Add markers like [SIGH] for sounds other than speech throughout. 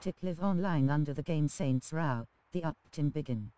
Tick live online under the game Saints Row, the Uptim Begin.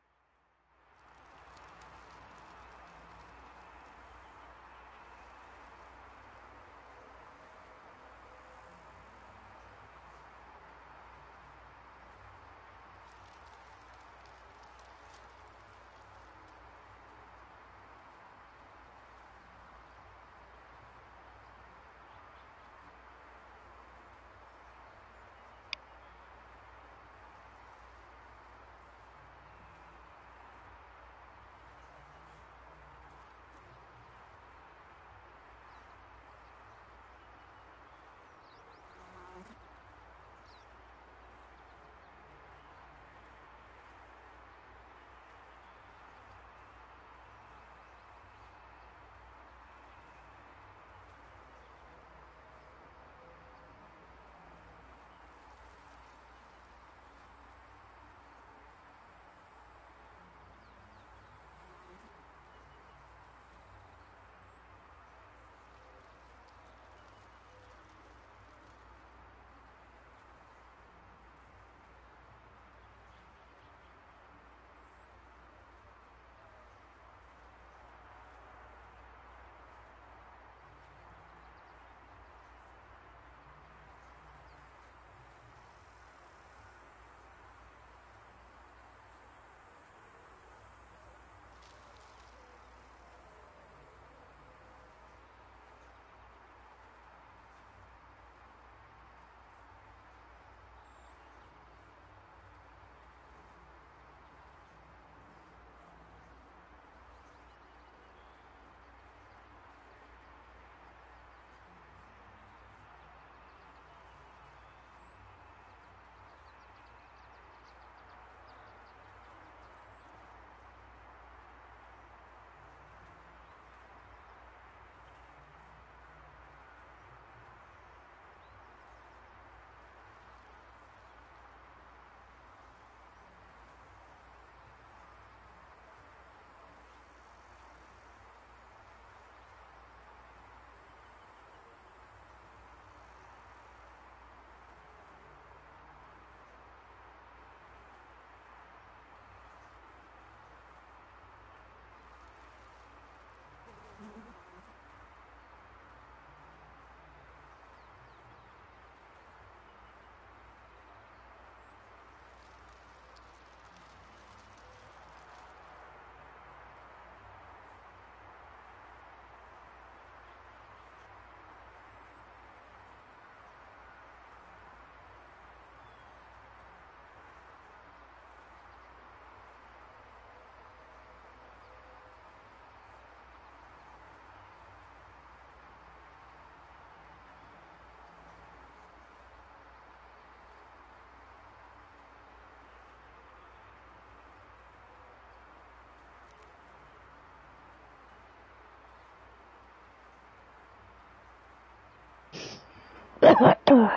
Oh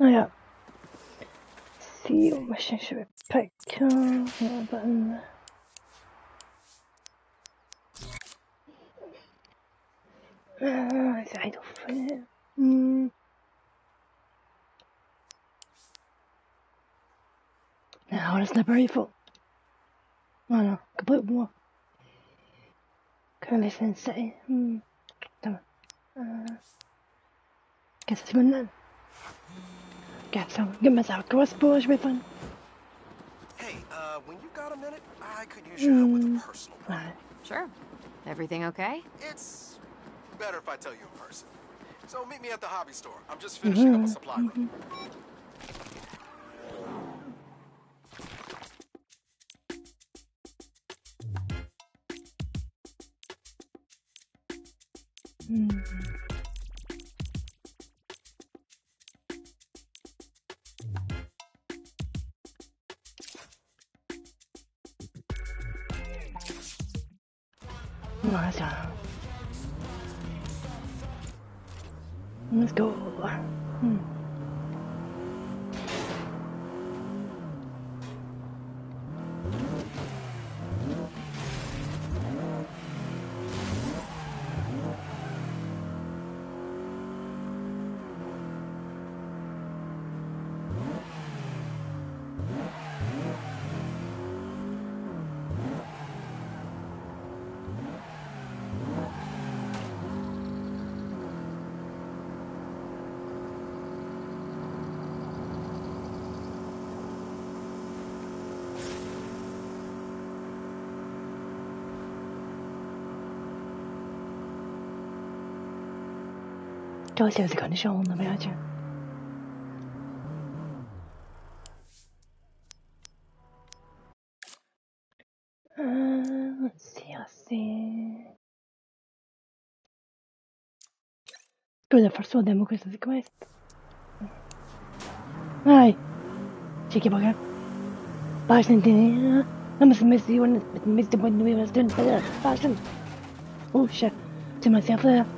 yeah. See what mission should we pick? Uh, yeah, button. Uh, it's idle fit. Mm. Now it's never evil. Oh no, complete war. Currently in city. Hmm. Damn it. Uh, guess it's one then. Guess I'll get myself crossbow should with one. Hey, uh, when you got a minute, I could use your help with a personal one. Right. Sure. Everything okay? It's better if I tell you in person. So meet me at the hobby store. I'm just finishing up a supply run. Hmm. 맞아. Guys, there's a gun show on the manager. Uh, let's see, let's see. Go to the first one, then we'll go to the quest. Aye. Cheeky bugger. Bashing thing. I must have missed the one, missed the one we was doing for that. Bashing. Oh shit. To myself there. I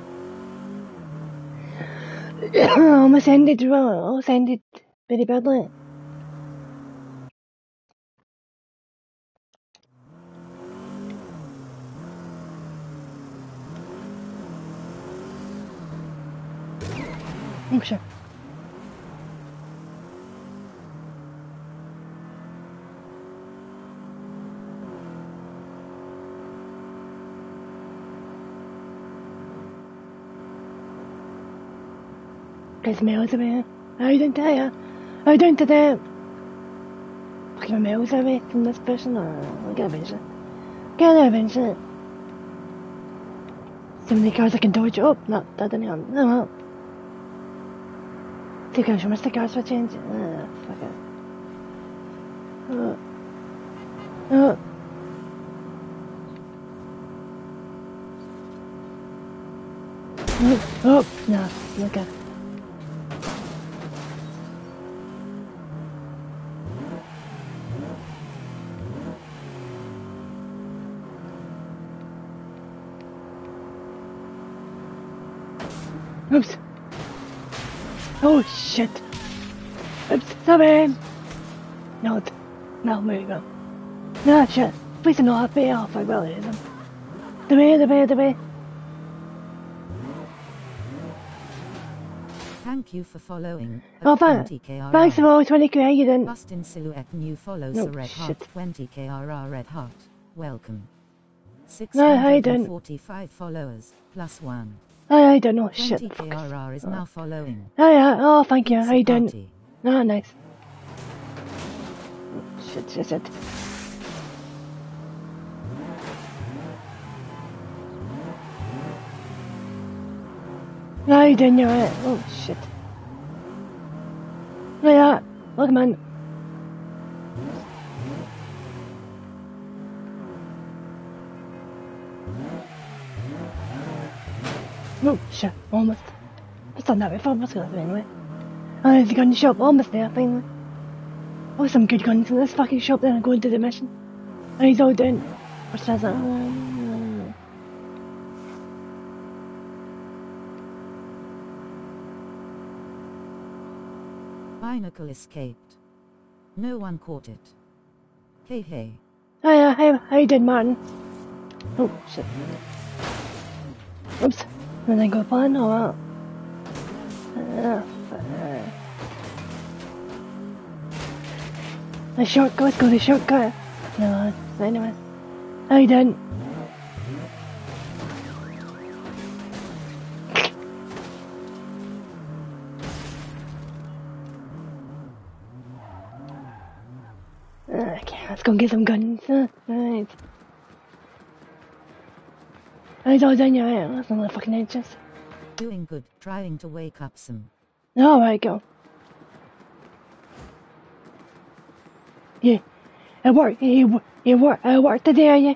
almost ended, well, almost ended very badly. Oh shit. There's miles away. I don't ya. I don't tell them. Fucking miles away from this person. Oh, I'll get eventually. Get eventually. So many cars I can dodge up. No, that didn't happen. No, well. Two cars, must the cars for change. Ah, fuck it. Oh. Oh. Oh, oh, no, look at Oops. Oh shit. Oops, sorry. No, it's- no, there go. No, shit. Please do not pay off, I will use them. The way, the way, the way. Thank you for following. Oh, thanks. 20KRR. Thanks for all 20 k you didn't. Bustin silhouette new follows No, oh, a red heart 20 KRR red heart. Welcome. No, I don't. 645 followers plus one. I, I don't know, shit. KRR is now following. Oh yeah, oh thank you, how you doing? Oh, nice. Shit, shit, shit. No, you didn't, you're right. Oh, shit. Oh, yeah. Look, man. Oh, shit. Almost. I've done that before. What's going to anyway? Oh, there's a gun shop. Almost there, finally. Oh, some good guns in this fucking shop then. I'm going to the mission. And he's all down. Says that? Uh, Binacle escaped. No one caught it. Hey hey. Oh, yeah, how, how you doing, Martin? Oh, shit. Oops. Did I go. Uh, uh, the shortcut, let's go the shortcut. No, anyway. How you doing? [LAUGHS] Okay, let's go get some guns. [LAUGHS] Uh, right. It's all done, yeah, that's not fucking edges. Doing good, trying to wake up some. All right, go. Yeah, it worked. It, it worked. It worked today, you?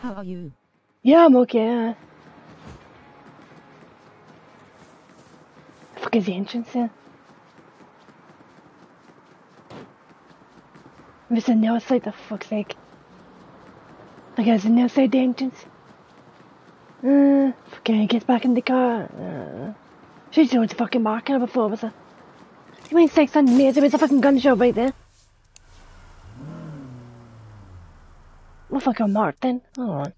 How are you? Yeah, I'm okay. Fuck is the entrance just in the outside, the fuck's sake. The guy's in the outside the entrance. Uh, fucking gets back in the car. Uh, doing the fucking marking before, was it? You mean 600 meters? There was a fucking gun shop right there. Well, fucking mark then. Hold on.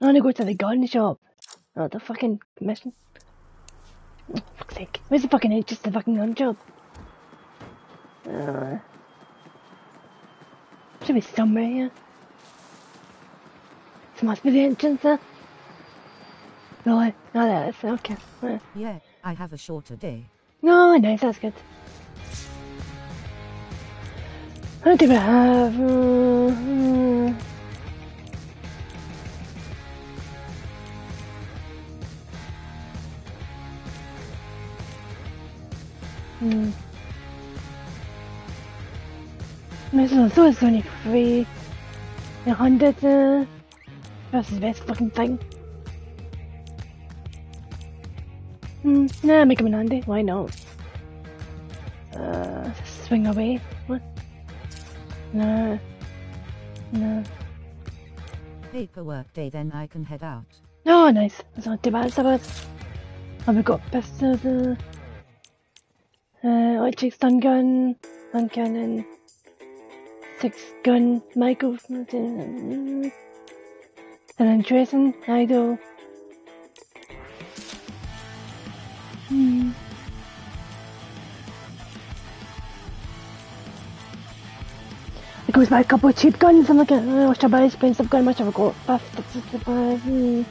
I wanna go to the gun shop. Oh, the fucking mission. Oh, fuck's sake. Where's the fucking to the fucking gun shop? Uh, to be somewhere here. This must be the entrance then. No, No, that's. Okay. Yeah, I have a shorter day. No, I know that's good. What do we have? -hmm. hmm. Is so it's only free. A hundred, that's the best fucking thing. Hmm, nah, make him an handy, why not? Uh, swing away, what? Nah. No. Paperwork day, then I can head out. Oh, nice. That's not too bad, so bad. Have we got pistols, uh, uh, electric stun gun, stun cannon, six gun, Michael, and then tracing, idol. Hmm. It goes by a couple of cheap guns. I'm looking, uh, what should I buy? Expensive gun, much have I got? 50, 65, hmm.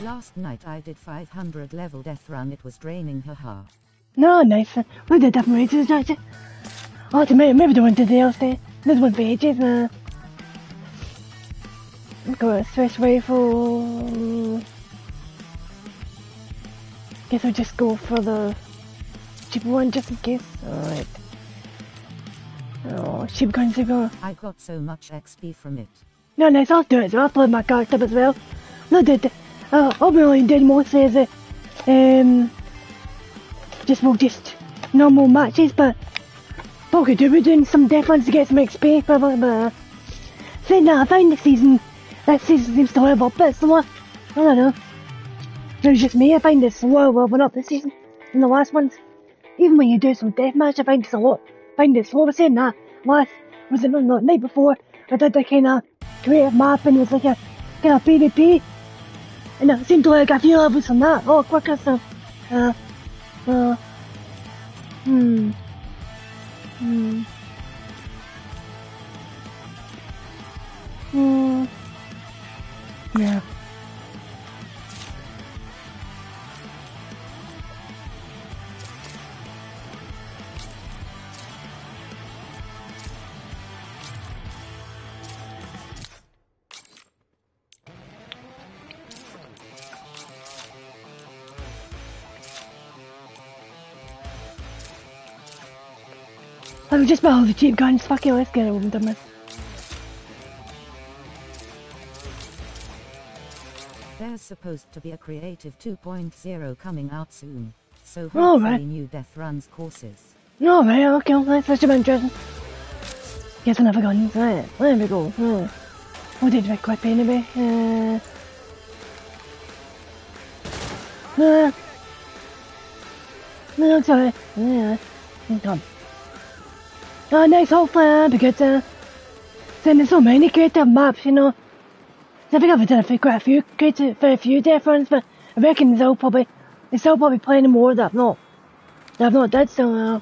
Last night I did 500 level death run, it was draining haha. No, nice. We did different races, don't you? Oh, maybe, maybe the one today else day. This one for ages, uh. Got a Swiss rifle. Guess I'll just go for the cheaper one just in case. Alright. Oh, cheap guns to go. I got so much XP from it. No, nice, I'll do it. So I'll play my card up as well. No, did. Uh, be only doing mostly as a, um, just well, just normal matches, but what do? We're doing some death ones to get some XP, blah blah blah. Saying that, I find this season, that season seems to level up a bit slower. I don't know. It was just me, I find it slower leveling up this season than the last ones. Even when you do some deathmatch, I find it's a lot, find it slower. Saying that, last, was it not the night before, I did a kind of creative map and it was like a kind of PvP. And it seemed to like a few levels from that. Oh, quicker stuff. Uh, uh, hmm. Hmm. Yeah. Just bought all the cheap guns. Fuck it, let's get it over done with. There's supposed to be a Creative 2.0 coming out soon, so hopefully right. new death runs courses. No, right, okay, that's such a interesting. Guess another guns, right, there we go. Uh, what did we quite anyway? Uh, no, no, sorry. Yeah, come. Oh, nice whole plan because uh, there's so many creative maps, you know. I think I've done for quite a few creative, a few different, but I reckon they'll probably, they'll probably playing more that I've not, that I've not done so. Uh,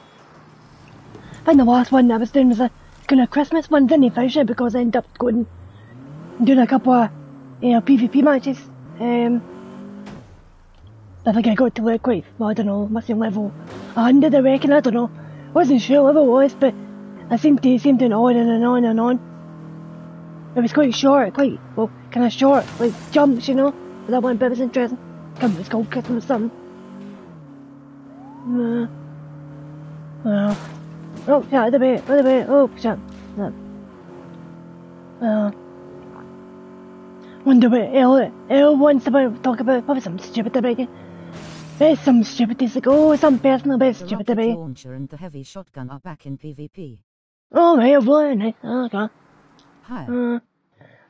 I think the last one I was doing was a kind of Christmas one, didn't finish it because I ended up going doing a couple of, you know, PvP matches. Um, I think I got to like quite, well, I don't know, must be level 100 I reckon, I don't know. Wasn't sure what it was, but I seemed to, seemed to on and on and on. It was quite short, quite, well, kind of short, like jumps, you know. But that one bit was interesting. Come, it was called Christmas something. Uh, well, oh, yeah, the bit, the bit, oh, shut up. Uh, wonder what L, L wants about, talk about, probably some stupid it. There's some stupid, it's like, oh, some personal bit stupid about launcher and the heavy shotgun are back in PvP. Oh, right, I've learned it. Okay. Hi. Uh,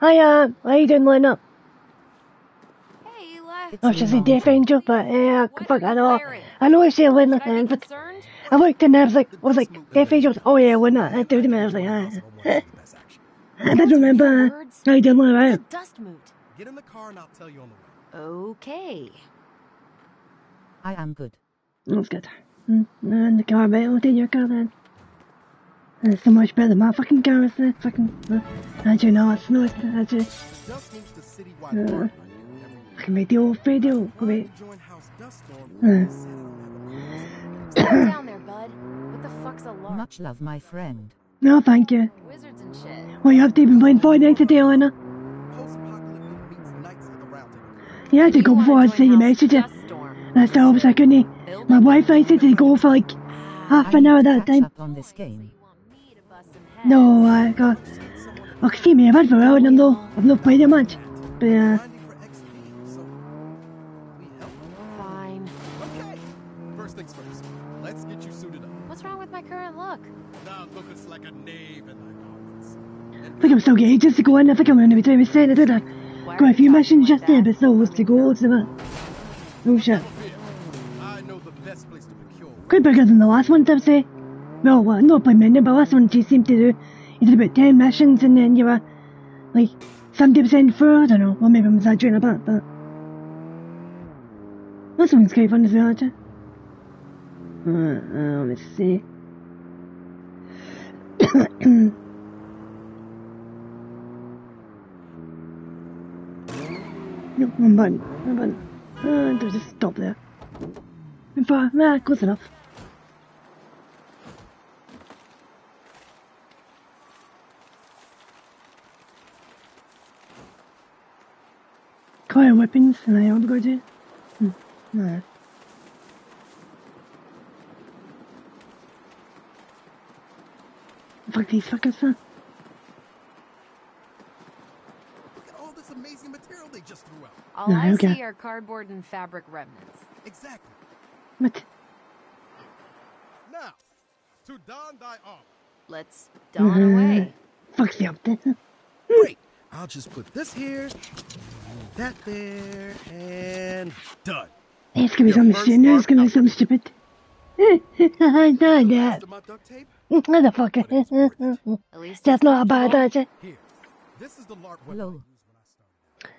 hi, uh, how you doing, Lena? Hey, Ela. It's I was just a Elon. deaf angel, but yeah, What fuck, I know. I know it's Lena Should I thing, be but concerned? I looked and I was like, I was like, deaf angel. Oh yeah, Lena. I told him, I was like, ah. [LAUGHS] I don't remember. Words? How you doing, Lena? Right? Dustmoot. Get in the car and I'll tell you on the way. Okay. I am good. That's good. Mm, in the car, mate. I'll take your car then. It's so much better than my fucking car, isn't it? Fucking, uh, actually, no, it's not. Actually, Dust moves the citywide Yeah. I can make the old video. Every Wait. join house dust storm. Uh. Slow down there, bud. What the fuck's a LARP? Much love, my friend. No, thank you. Wizards and shit. Well, you have to be playing Fortnite today, Lena. Post-apocalyptic meets Knights of the Round Table. You had to go before I join see your House message. Dust Storm. That's the opposite, I couldn't. My Wi-Fi said to go for like half I an need hour to that catch time. No, I got. I can see me, I've had for a while, and I've not played it much. But uh, Grinding for XP, so we help. Fine. Okay. First things first. Let's get you suited up. What's wrong with my current look? Thou lookest like a knave in thy garments. I think I'm still getting ages to go in. I think I'm going to be doing the same. I did. I Why got are a you few talking missions like just there, that? but still loads to go. So, uh, oh shit. Fear. I know the best place to procure. Quite bigger than the last one, I'd say. Well, well, not by many, but last one you seemed to do. You did about 10 missions and then you were like 70% through. I don't know. Well, maybe I'm exaggerating a bit, but. This one's quite fun as well, actually. Uh, uh, let's see. [COUGHS] no, one button. One button. Uh, there's just stop there. In fact, nah, close enough. Car weapons, and I want to go to. Hmm. No. Fuck these fuckers, huh? Look at all this amazing material they just threw out. All No, I okay. see are cardboard and fabric remnants. Exactly. What? Now, to don thy armor. Let's don Mhm. away. Fuck's the update. Great. I'll just put this here, that there, and done. It's gonna be Your something first stupid. It's gonna be something stupid. [LAUGHS] I know that. Rest of my duct tape? Motherfucker. At That's not a bad functional. idea. This is the LARP weapon Hello. I used when I started.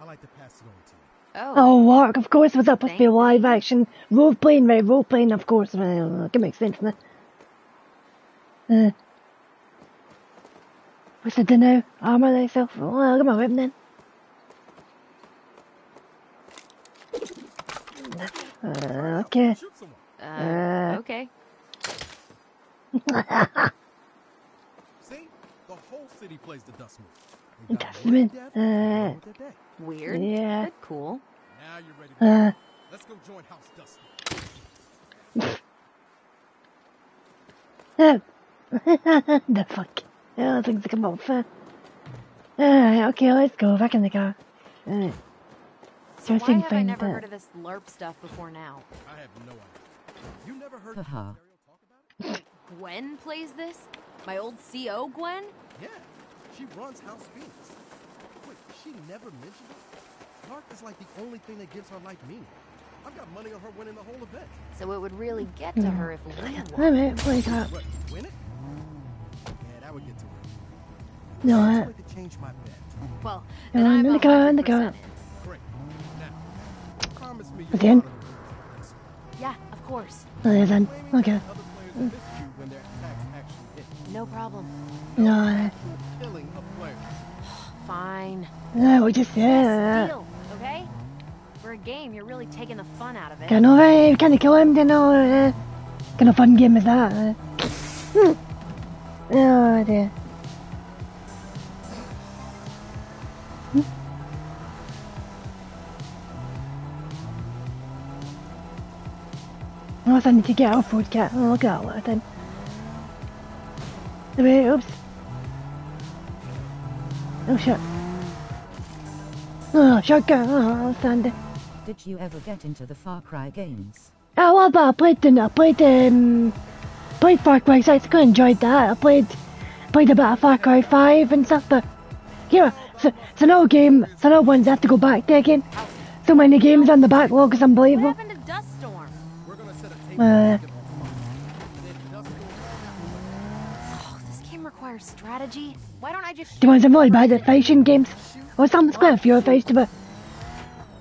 I like to pass it on to you. Oh, Oh, work, of course, was that supposed to be live action? Role playing, right? Role playing, of course. Well, can make sense now. Uh, what's the do now? Armour thyself? Oh, I'll get my weapon then. Uh, okay. Uh, uh, okay. [LAUGHS] See? The whole city plays the Dustmoot. They got Dust one uh, one with their day. Weird. Yeah. But cool. Now you're ready to Uh, Let's go join House Dusty. [LAUGHS] oh. [LAUGHS] the fuck? Oh, things come off. Uh, Alright, okay, let's go. Back in the car. Alright. So Just why in have I never heard of this LARP stuff before now? I have no idea. You never heard Haha. Imperial talk about it? [LAUGHS] Gwen plays this? My old CO Gwen? Yeah. She runs House Phoenix. Wait, she never mentioned it? LARP is like the only thing that gives her life meaning. I've got money on her winning the whole event. So it would really get to her if we won. Alright, play that. What, win it? Yeah, that would get to her. No, I uh, just like to change my bet. Well, Uh, then I'm in the car, in the 100% Again? you're not on this. Yeah, of course. oh, yeah, then. Okay. that other players missed you when their attacks actually hit. No problem. No, Killing a player. Fine. no, we just, yeah. Deal, okay? For a game, you're really taking the fun out of it. Of, uh, kind of kill him, you know, uh, kind of fun game is that. Uh. [LAUGHS] Hmm. Oh, dear. Oh, I need to get out of food cat. Oh, look at that lot then. Wait, oops. Oh, shit. Oh, shotgun. Oh, Sandy. Did you ever get into the Far Cry games? Oh, well, but I played, the- I played, um, played Far Cry 6, I quite enjoyed that. I played, played a bit of Far Cry 5 and stuff, but, yeah, it's, it's an old game, it's an old one, I have to go back to again. So many games on the backlog, it's unbelievable. happened to Dust Storm? We're gonna set a table Uh. and get on fire. Then dust goes Oh, this game requires strategy. Why don't I just Do you want some really bad at fighting games? Or something's quite a few fights, but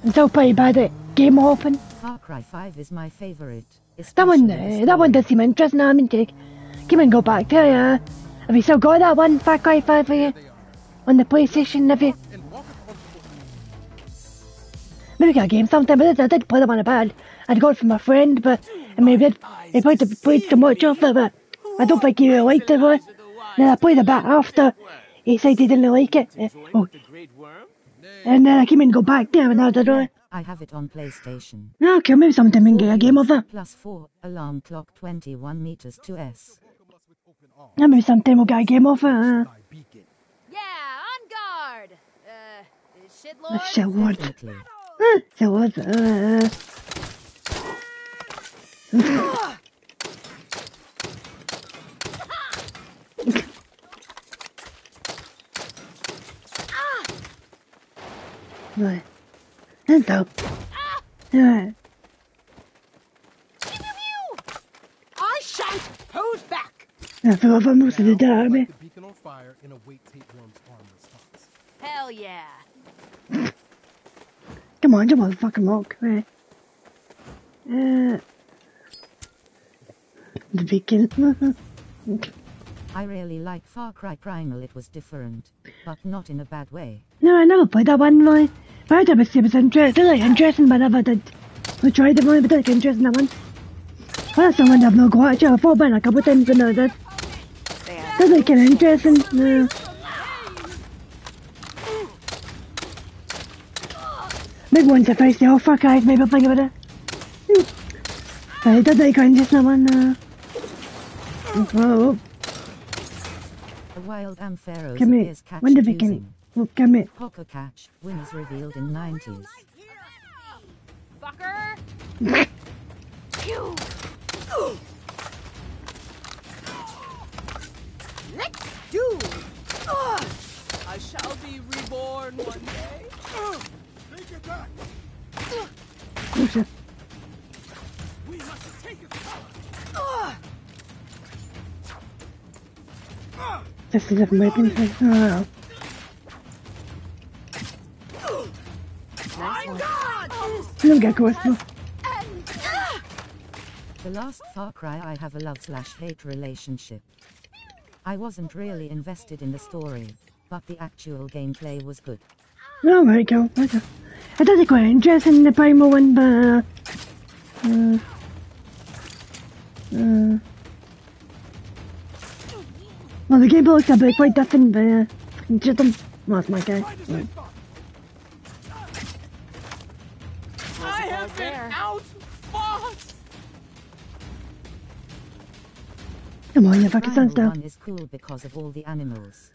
I'm still pretty bad at game open. Far Cry 5 is my favorite. That one, uh, that one does seem interesting, I mean, take, come and go back to ya. Have you still got that one, Far Cry 5 for you? On the PlayStation, have you? and walk upon the Maybe get a game sometime, but I did, I did play them on a bad. I'd got it from a friend, but I maybe did, he played, the, played so much of it, but I don't think he really liked it. One. Then I played a bit after, he said he didn't like it. Oh. And then I came in and go back there, and I don't. I have it on PlayStation. Okay, maybe sometime we can get a game of it. Plus 4, alarm clock 21 meters to S. Yeah, maybe sometime we'll get a game of it. Uh, Sky beacon. Yeah, on guard. Uh, shitlord. shit, what? Uh, so what? Uh, Rồi. Lên I shan't back. Là phải vào một sự đỡ Light the beacon on fire and await tapeworm's arm response. Hell yeah. Come on, come on, fucking look. Right. Uh, the beacon. [LAUGHS] I really like Far Cry Primal, it was different, but not in a bad way. no, I never played that one, really. I thought it was interesting, like, interesting, but I never did. I tried it, really, but I didn't get interested in that one. Well, that's the one I've not got actually. I've thought about it a couple of times, but no, I did. That's like of interesting. No. Big one's a face, the oh fuck eyes, maybe I'll think about it. Hmm. But I did like interesting that one. Uh. Oh, A wild Ampharos come here. appears catch When did we using can? Oh, come here. Poker catch, winners revealed in 90s. Fucker. Phew. [GASPS] Let's do. I shall be reborn one day. Take it back! We must take it back! Ugh. Just a different weapon. Oh. I'm God. No get close no. The last Far Cry I have a love slash hate relationship. I wasn't really invested in the story, but the actual gameplay was good. Oh, there you go. Okay. I did quite interesting in the primal one, but uh, uh, uh, well, the game looks a bit quite different, but uh, just um, well, that's my guy. Right. I have been there. outfought. Come on, you fucking stand Primal still. 1 is cool because of all the animals.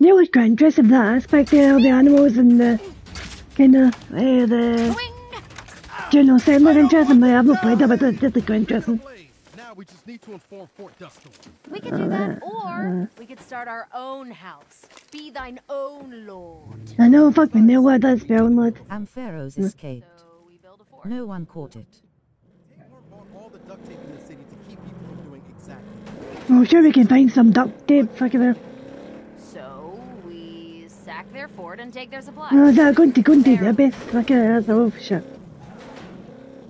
Yeah, it was quite interesting that aspect there, all the animals and the kind of uh, the general sound look interesting, but I've not played it, but it did look quite interesting. Blaze. Now we just need to inform Fort Dustle. We could do that, or we could start our own house. Be thine own lord. I know, fuck me, know what that's spelling like. Ampharos mm. escaped. So we build a fort. No one caught it. Tapeworm bought all the duct tape in the city to keep people from doing exactly I'm sure we can find some duct tape, fuck it. So we sack their fort and take their supplies. Oh, they're going to go and take their best. Fuck it, that's oh shit.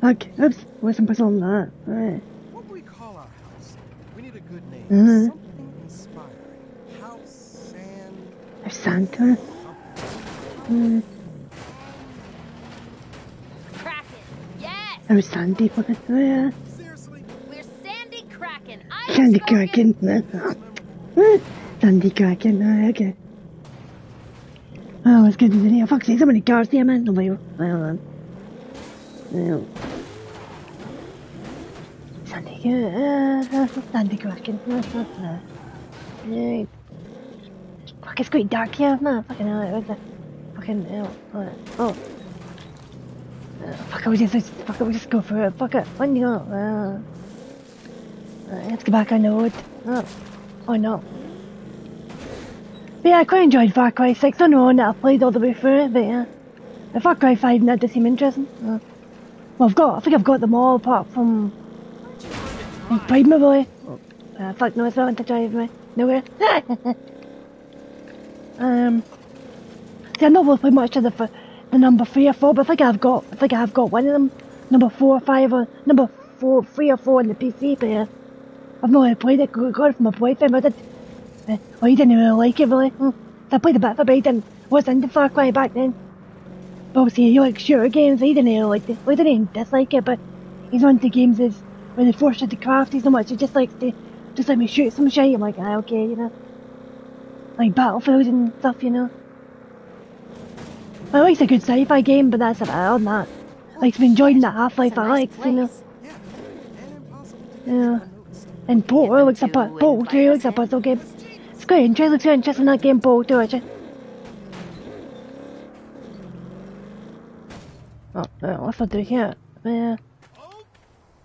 Fuck, oops, wasn't put on that. Right. What do we call our house? We need a good name. Mhm. Something inspiring. House and There's Santa. Mm, Kraken. Yes. there's Sandy, fucking. Yeah. We're Sandy Kraken. I Sandy. Kraken. Sandy Kraken, oh, okay. Oh, it's good in here. Fuck, see, so many cars here, man. Unbelievable. Hold on. Yeah. Sandy, uh, uh, Sandy. Fuck, it's quite dark here. No, fucking hell, where's the fucking hell? Oh, fuck, I was just, fuck, I was just go for it. Fuck it. When you go? Let's get back on the road. Oh, no. But yeah, I quite enjoyed Far Cry 6 on my own that I played all the way through it, but yeah. The Far Cry 5 now does seem interesting. Uh, well, I've got, I think I've got them all apart from Pride My Boy. Uh, fuck no, it's not to drive me nowhere. [LAUGHS] um, see, I've not really played much of the, the number 3 or 4, but I think I've got, I think I've got one of them. Number 4 or 5 or number 4, 3 or 4 in the PC, yeah. I've not really played it, got it from my boyfriend, but I did. Uh, well, he didn't really like it, really. Hmm. I played a bit of it, but he didn't. wasn't into Far Cry back then. But obviously, he likes shooter games, he didn't really like it. Well, he didn't dislike it, but he's on to games is where they force you to craft so much, he just likes to just let me shoot some shit. I'm like, ah, okay, you know. Like Battlefield and stuff, you know. I like a good sci-fi game, but that's about it. That, Like, been enjoying the Half-Life a nice you know. Yeah, and. Yeah. I. And Portal looks a pu- Portal 3 looks a puzzle game. It's great, and Trey looks very interesting in that game, Portal 2, actually. Oh, what's I do here? Uh, Oh,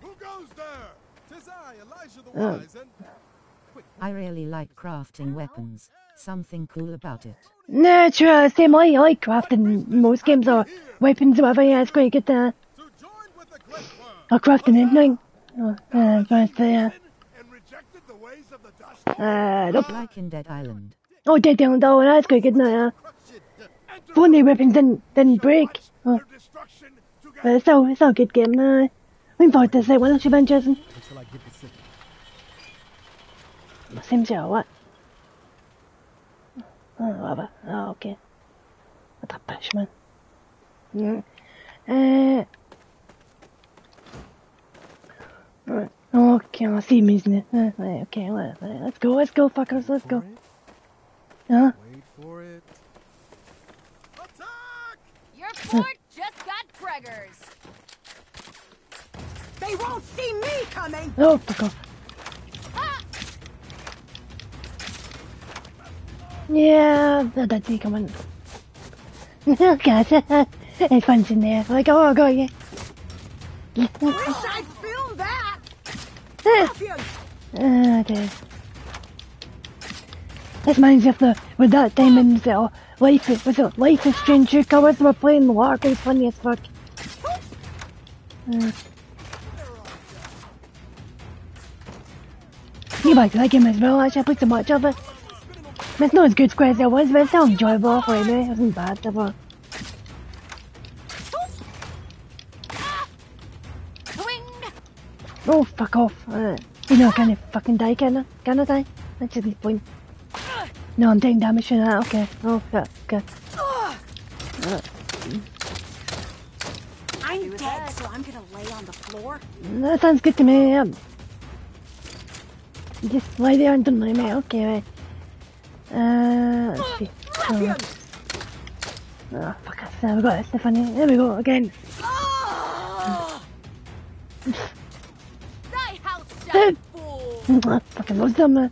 who goes there? Tis I, Elijah the Oh. I really like crafting weapons. Something cool about it. no, true, same, I I like crafting most games or weapons or whatever, yeah, it's great, get the, to join with the or crafting anything. Oh, uh, but, uh, And rejected the ways of the dust. uh, nope. Like in Dead Island. Oh, Dead Island, oh, that's great, good, no, yeah. Crush it. If only weapons didn't, didn't break. Oh, Their destruction together. but it's still, it's still a good game, no. Looking forward to this, like, what else you been interesting? Until I get the signal. Same shit what? Oh, whatever. Oh, okay. What a bitch, man. Mm. Uh. Okay, I see him using it. Uh, okay, right, right. let's go, let's go, fuckers, let's go. For Huh? Wait for it. Attack! Your fort just got Gregors. They won't see me coming. Oh, fuck off. Yeah, that- [LAUGHS] that's it, come on. Oh, God. it's fun in there. Like, oh, God, yeah. Wish I'd filmed that. [LAUGHS] Ah. Ah, okay. This reminds me of the with that time in the uh, life is was it life is strange two colours were playing the water it's funny as fuck. Uh, you like that game as well, actually I played so much of it. It's not as good square as it was, but it's still enjoyable for me. It wasn't bad ever. Swing! Oh fuck off. Uh, you know can of fucking die can I? Can I die? That's a good point. No, I'm taking damage from that, okay. Oh, fuck, okay, okay. I'm dead, so I'm gonna lay on the floor. That sounds good to me, yeah. Just lay there and don't lie me, okay, right. Uh, let's see. Oh, oh fuck us, there we go, Stephanie. There we go, again. Thy house shall fucking loves them, man.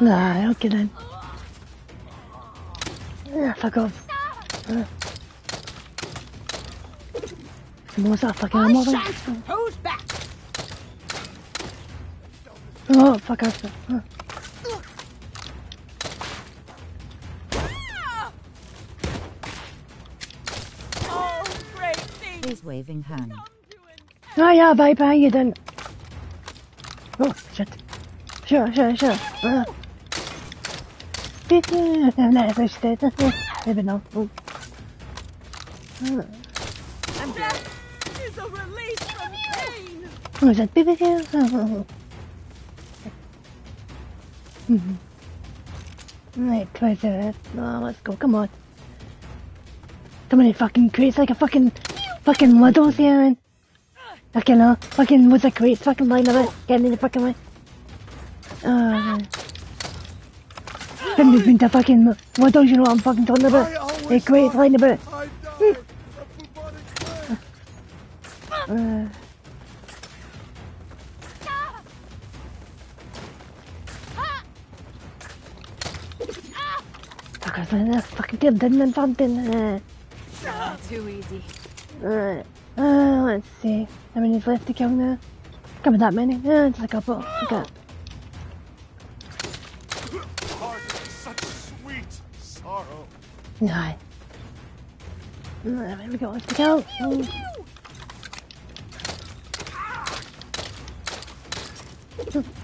Nah, okay then. Ah, fuck off. Uh. What's that fucking I ammo shan't. Who's back? Oh, fuck off. Uh. Oh, great things His waving hand. come Oh yeah, bye bye, you didn't. Oh, shit. Sure, sure, sure. Uh. Nej, först det. Maybe no. Oh. Uh. And that is a release from pain. What was that? Baby here? Oh. Mhm. Right, twice it. Oh, let's go, come on. Come on, it fucking crates like a fucking, fucking muddles here, man. Fucking hell. Fucking, what's that crates fucking line of it? Getting in the fucking way. Oh, man. Have been to fucking muddles, you know what I'm fucking talking about? Always crates line of it. I died a bubonic. Uh. Fuck, I was like, that's fucking damn, didn't and something. Uh, Too easy. uh, uh, let's see. How many's left to kill now? Can't that many. Uh, just a couple. Okay. Heart of such sweet sorrow. Aye. Uh, there we go, left to kill. Mm.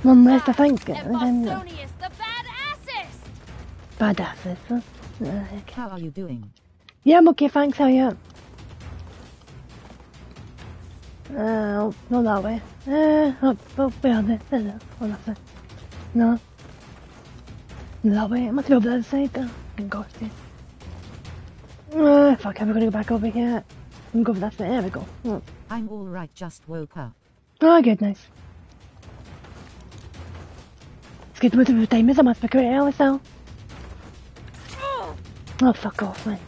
One left, I think. And And then, uh, Bostonius, the badasses! badasses. Huh? Okay. How are you doing? Yeah, I'm okay, thanks, how are you? Uh, not that way. Uh, up, up behind it. There, there. Oh, that's it. No. That way. It must be over the other side, though. Fucking ghosted. Uh, fuck, I'm gonna go back over here. I'm go for that way. There we go. Oh, I'm alright, just woke up. oh good, nice. It's good the time is I must be quite early still. Oh fuck off man.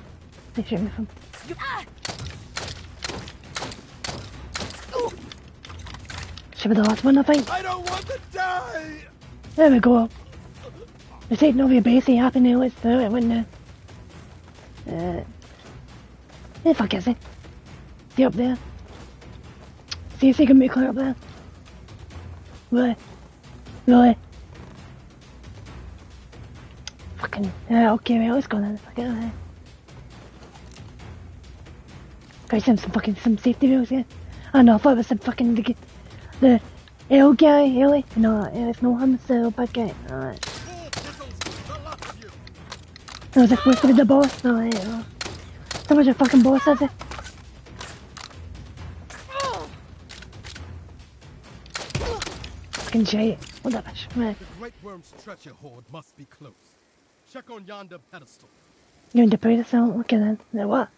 They shoot me from Should be the last one I think. I don't want to die! There we go. They're taking over your base, you happy now, let's do it, wouldn't they? Uh, yeah, fuck is it? See up there? See if you can make clear up there. Really? Really? Fucking, yeah, okay, right, let's go then, fuck it, alright. Guys, some, some fucking, some safety rules, yeah? No, I thought it was some fucking, the, the L guy, Ellie? No, it's no him, it's the bad guy. Alright. Is supposed to be the boss? No, I don't know. Much a fucking boss is it? Fucking shit. What the bitch? Man, The Great Worm's treasure hoard must be close. Check on yonder pedestal. you're in the pretty sound. Okay then. Then what?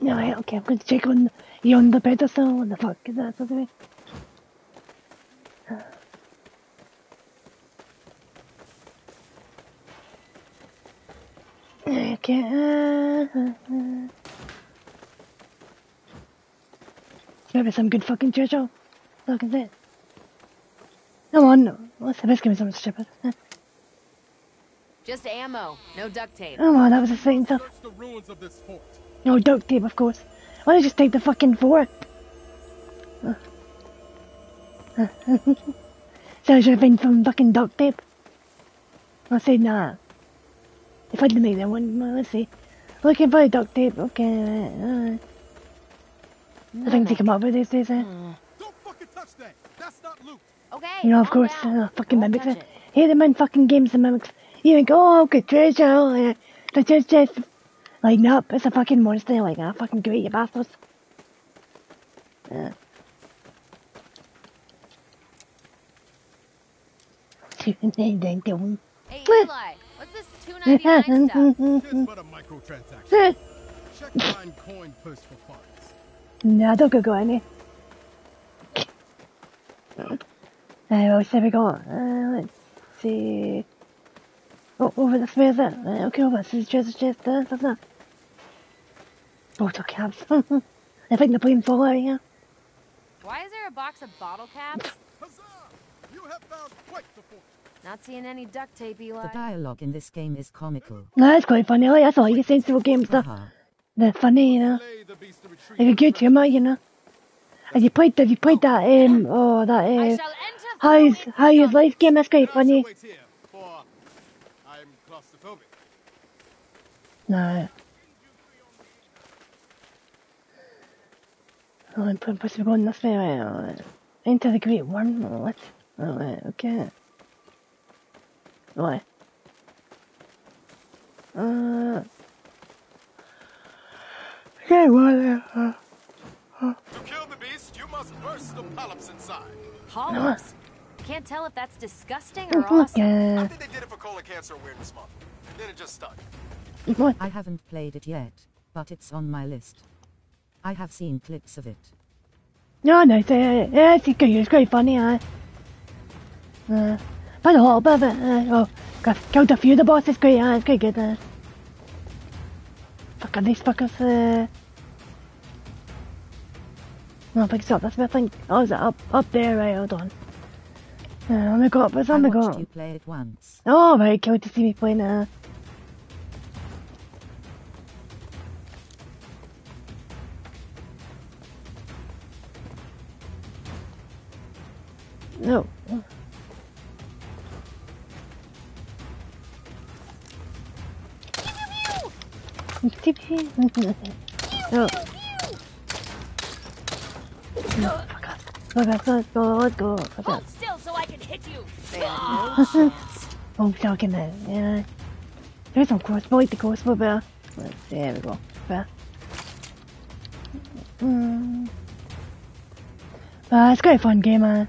No, I okay, I'm going to check on yonder pedestal. What the fuck is that supposed to be? Okay. uh, Maybe some good fucking treasure. Look at that. Come on, what's the best give me something stupid? Huh? Just ammo, no duct tape. Come on, that was the same stuff. The ruins of this fort. No duct tape, of course. Why don't you just take the fucking fort? [LAUGHS] so I should have been from fucking duct tape. I said nah. If I didn't make that one, well, let's see. Looking for duct tape, okay. Alright. I think they come up with these days, eh? Don't fucking touch that! That's not loot! Okay. You know, of course, down. uh, fucking Won't mimics touch it. Hate them in fucking games, the mimics. You think, oh, good treasure, uh, the treasure. Like, nope, it's a fucking monster. Like, ah, fucking great, you bastards. Yeah. Hey Eli, what's this two ninety nine stuff? It's but a microtransaction. [LAUGHS] Check coin purse for funds. no, don't go go any. Uh, what have we got? Uh, let's see. Oh, over the way is it? Uh, okay, over this is treasure chest there, isn't it? Bottle caps. I think they're playing Fallout here. Why is there a box of bottle caps? [LAUGHS] Huzzah! You have found quite the fortune. Not seeing any duct tape, Eli. The dialogue in this game is comical. No, that's quite funny. Like, that's all you sensible game stuff. Haha. They're funny, you know. Lay the beast. If you good humor, you know. Have you played? Have you played that? Um, oh, that. I Uh, shall enter how's through how's life game? That's quite It also funny. waits here, for I'm claustrophobic. No. Oh, I'm supposed to be going this way. Right? Alright. Into the Great Worm. Oh, what? Okay. What? Uh. Okay, well, uh, To kill the beast, you must burst the polyps inside. Polyps. Can't tell if that's disgusting or awesome. I think they did it for colon cancer awareness month. And then it just stuck. What? I haven't played it yet, but it's on my list. I have seen clips of it. No, no, it's, uh, yeah, it's good. It's quite funny, uh. Uh, but a little bit of it, uh, oh, got killed a few of the bosses, great, uh, it's quite good, uh. Fuck are these fuckers, uh. No, I think it's up this way, I think. Oh, is it up, up there, right, hold on. Uh, let me go up, where's I on the watched go? you play it once. Oh, very cool to see me playing, uh. No. No. No, fuck off. Fuck off, let's go, let's go. Fuck. Hold still so I can hit you. Oh, talking there, yeah. There's some crossbow, like the crossbow bear. Let's see, there we go. Bear. Mm. Uh, it's quite a fun game, uh.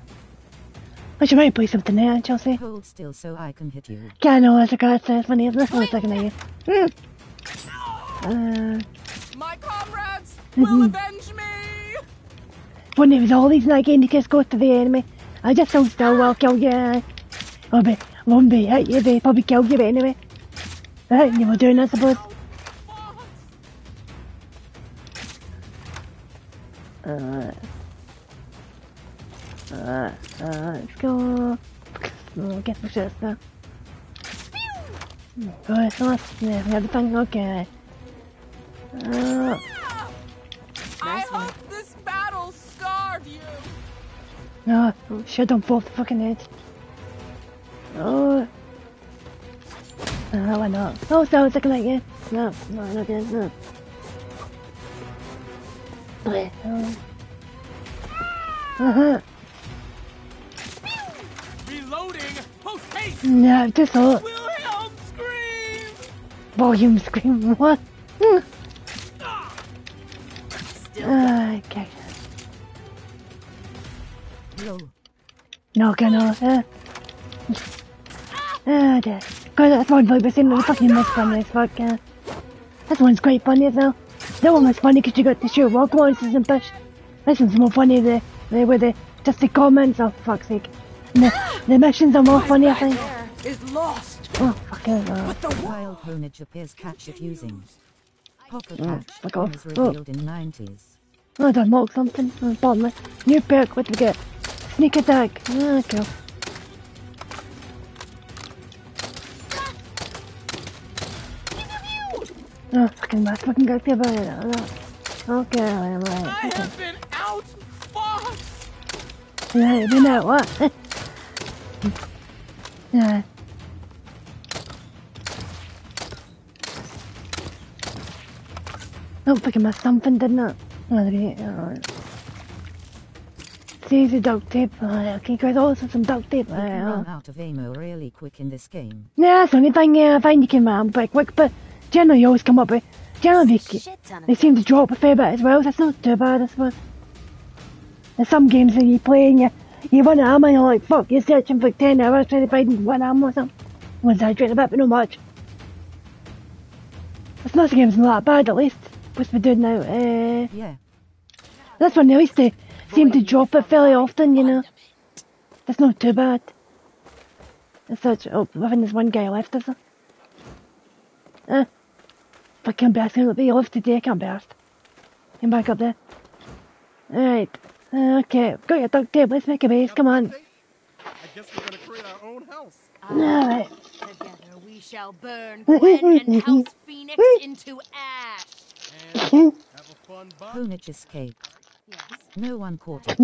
I should maybe play something there, Chelsea. Hold still so I can hit you. Yeah, I know, that's a guy that says funny, isn't it? One second, I guess. Mm. Uh, My comrades will avenge me! Funny, there's all these like just go to the enemy. I just hold still while kill you. I'll be, won't be hit you, they probably kill you anyway. Right, you were doing, I suppose. Uh, uh, uh, let's go. Oh, get the shit now. Good, so let's, yeah, we have the thing, okay. Uh, I Nice one. No, shit, don't fall off the fucking edge. Oh. Uh, why not? Oh, so it's looking like you. No, no, not good, no. Bleh, oh. Uh-huh. Reloading. Post haste. No, just thought. Wilhelm scream. Volume scream, what? Hmm. Still Ah, okay. No, okay, no, uh. Ah. God, that's one like the same the fucking most funny as fuck, uh. This one's quite funny as well. That one was funny because you got to shoot rock monsters and fish. This one's more funny, the, the, with the, just the comments, oh fuck's sake. The, the missions are more funny, I think. Is lost. Oh, fucking, uh. While Ponage appears catch it using. Pocket catch fuck off. was revealed in 90s. Oh, I unlocked something. Oh, bottom New perk, what do we get? Sneak attack. Ah, cool. Oh, fucking last fucking guy here, but Okay, I'm I right. Okay. have been out outfought. Yeah, you know what? yeah. Oh, fucking missed something, didn't it? Oh, go. Alright. See the duct tape. Yeah, okay, guys, also some duct tape. You can Uh, run out of ammo really quick in this game. yeah, that's the only thing, yeah, I find you can run quite quick, but generally you always come up with, generally they, they seem to drop a fair bit as well, so it's not too bad, I suppose. There's some games that you play and you, you run out of ammo and you're like, fuck, you're searching for 10 hours trying to find one ammo or something. One's hydrating a bit, but not much. It's not the game's not that bad, at least. What's we doing now? Uh, Yeah, this one, at least they seem to drop it fairly often, you know. It's not too bad. It's such, oh, I think there's one guy left, is there? Uh, if I can't be asked him to be left today, I can't be asked. Come back up there. Alright. Uh, okay, got your duct tape, let's make a base, come on. I guess we're gonna create our own house. Alright. Together we shall burn [LAUGHS] Gwen and House Phoenix [LAUGHS] into ash. And have a fun bunch. Ponage escaped. Yes. No one caught it.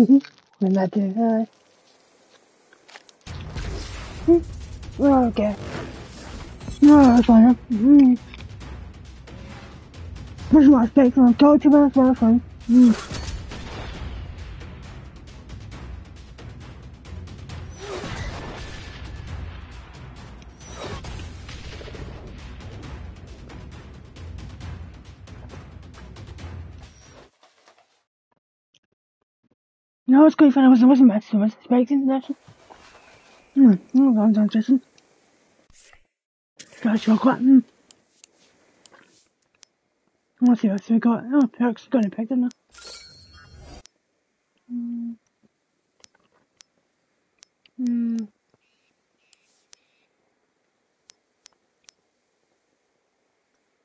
When that do, alright. Hmm. Oh, okay. No, that's fine. Hmm. This is my steak from Torch about that's fine. Hmm. No, it's quite fun. I wasn't, wasn't messing with Spikes International. Hmm, oh, that sounds interesting. Got a chocolate. Hmm. Let's see what else we got. Oh, perks. Got any picked, didn't I? Hmm. Hmm.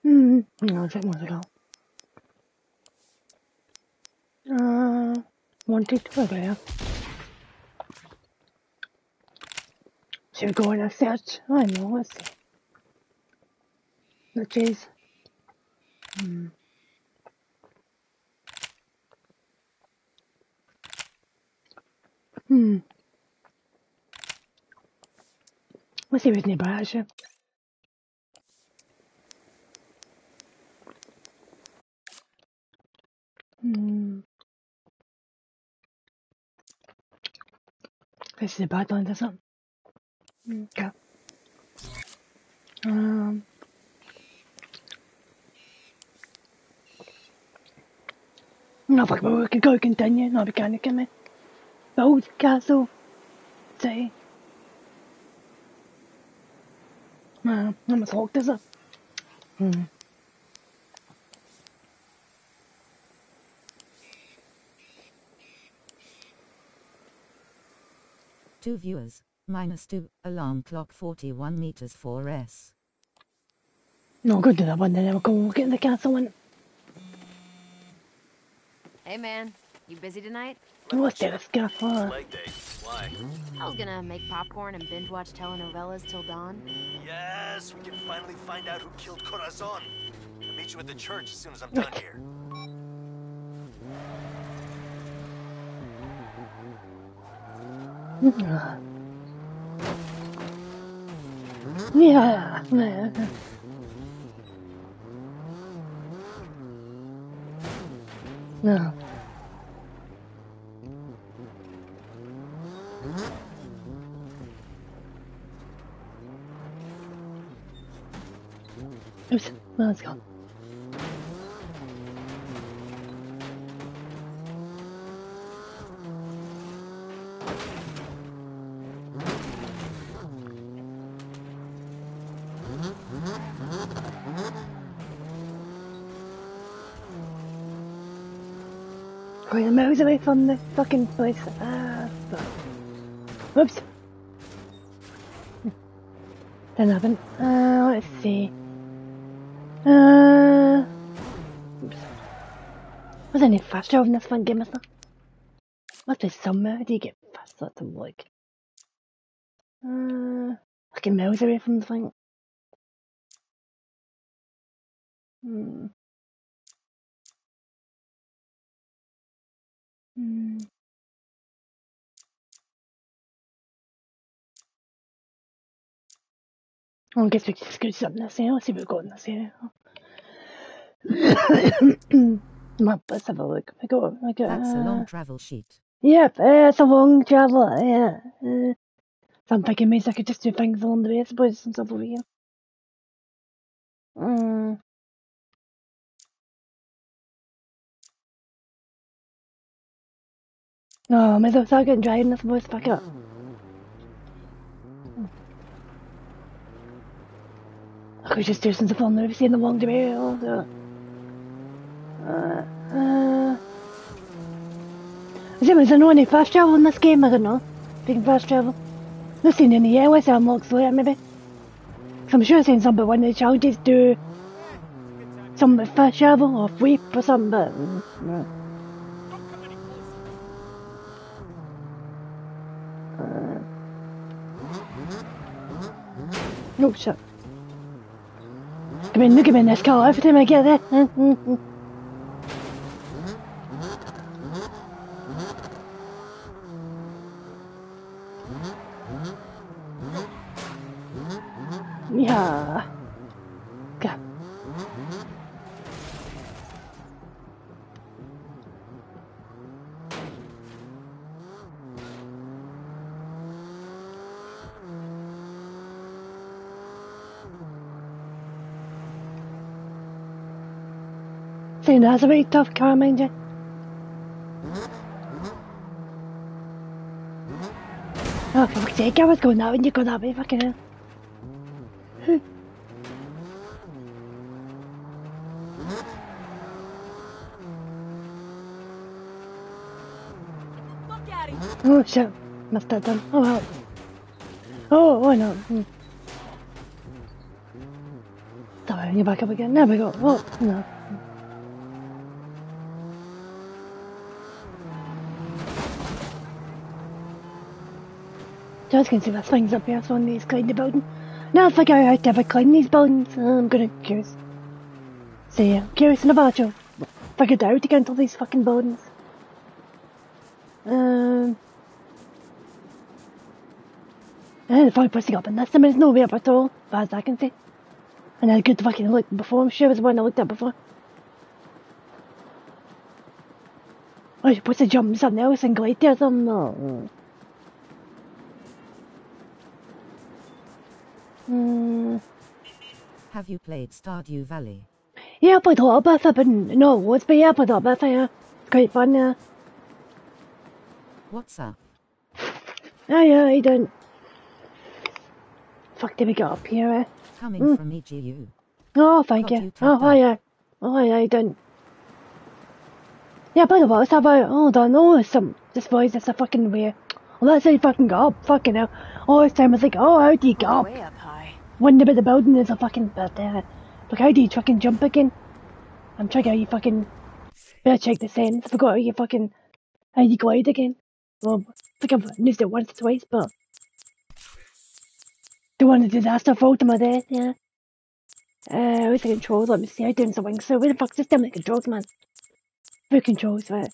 Hmm. Hang on a second, where's go? Uh, wanted to over there. Should we go in a search? I know, let's see. Which してバイトでさ、なんか、うん、نافك بوك كوكن تانية نافك يعني كمان بعود كاسو زي ما ما صوت تزا 2 viewers, minus 2, alarm clock 41 meters 4S. No, good do that one then I'm going to get the castle one. Hey man, you busy tonight? What the scuff I was gonna make popcorn and binge watch telenovelas till dawn. Yes, we can finally find out who killed Corazon. I'll meet you at the church as soon as I'm done [LAUGHS] here. Yeah. yeah. No. Oops. Let's go. Away from the fucking place. Ah, fuck. Oops. [LAUGHS] Didn't happen. Uh, let's see. Uh, oops. Was any faster in this fun game, isn't there? Must be somewhere. Do you get fast? That's a like. Uh, fucking miles away from the thing. Hmm. Map, [COUGHS] let's have a look. I got, I That's a uh, long travel sheet. Yep, uh, it's a long travel, yeah. Uh, so I'm thinking I could just do things along the way, I suppose, some stuff over here. Mm. No, maybe without getting driving, I suppose, back up. I could just do some stuff on the the long. Also. Uh, uh, is there no any fast travel in this game? I don't know. Big fast travel. Not seen any yet. Let's unlock later, maybe. 'Cause I'm sure I've seen some, but when the challenges do some fast travel or sweep or something, but. mm, no. Oh, shit. Come in, look at me in this car every time I get there. [LAUGHS] Yeah. That's a very tough car, you. Oh, for fuck's sake, I was going that way and you go that way, fucking hell. Oh shit, must have done. Oh well. Oh, oh no. Hmm. Sorry, you back up again. There we go. Oh, no. Just can see the things up here so on these kind the building. Now if I figure out how to ever clean these buildings. I'm gonna curious. So yeah, curious enough actually. Figured out to get into these fucking buildings. Um. And if I'm pressing up in this, there is no way up at all, as far as I can see. And I had a good fucking look before, I'm sure it was the one I looked at before. I you're supposed to jump something else and glide there something? No. Hmm. Have you played Stardew Valley? Yeah, I played a little bit of it, but no loads, but yeah, I played a little of it, yeah. It's quite fun, yeah. What's up? Oh yeah, I don't. Fuck, did we get up here, eh? Coming Mm. from EGU. Oh, thank Got you. you Oh, tapped oh out. yeah. Oh yeah, I done. Yeah, by the way, what's that about? Hold on, oh, some, this voice is a fucking weird. Well, that's how you fucking go up. Fucking hell. All this time I was like, oh, how do you go up? Wonder about the building is a fucking but uh, look how do you fucking jump again? I'm trying how you fucking better check the sense. I forgot how you fucking how you glide again. Well I think I've used it once or twice, but the one the disaster fault to my death, yeah. Uh where's the controls? Let me see, I doing some wings, so where the fuck's this damn the controls man? Who controls right?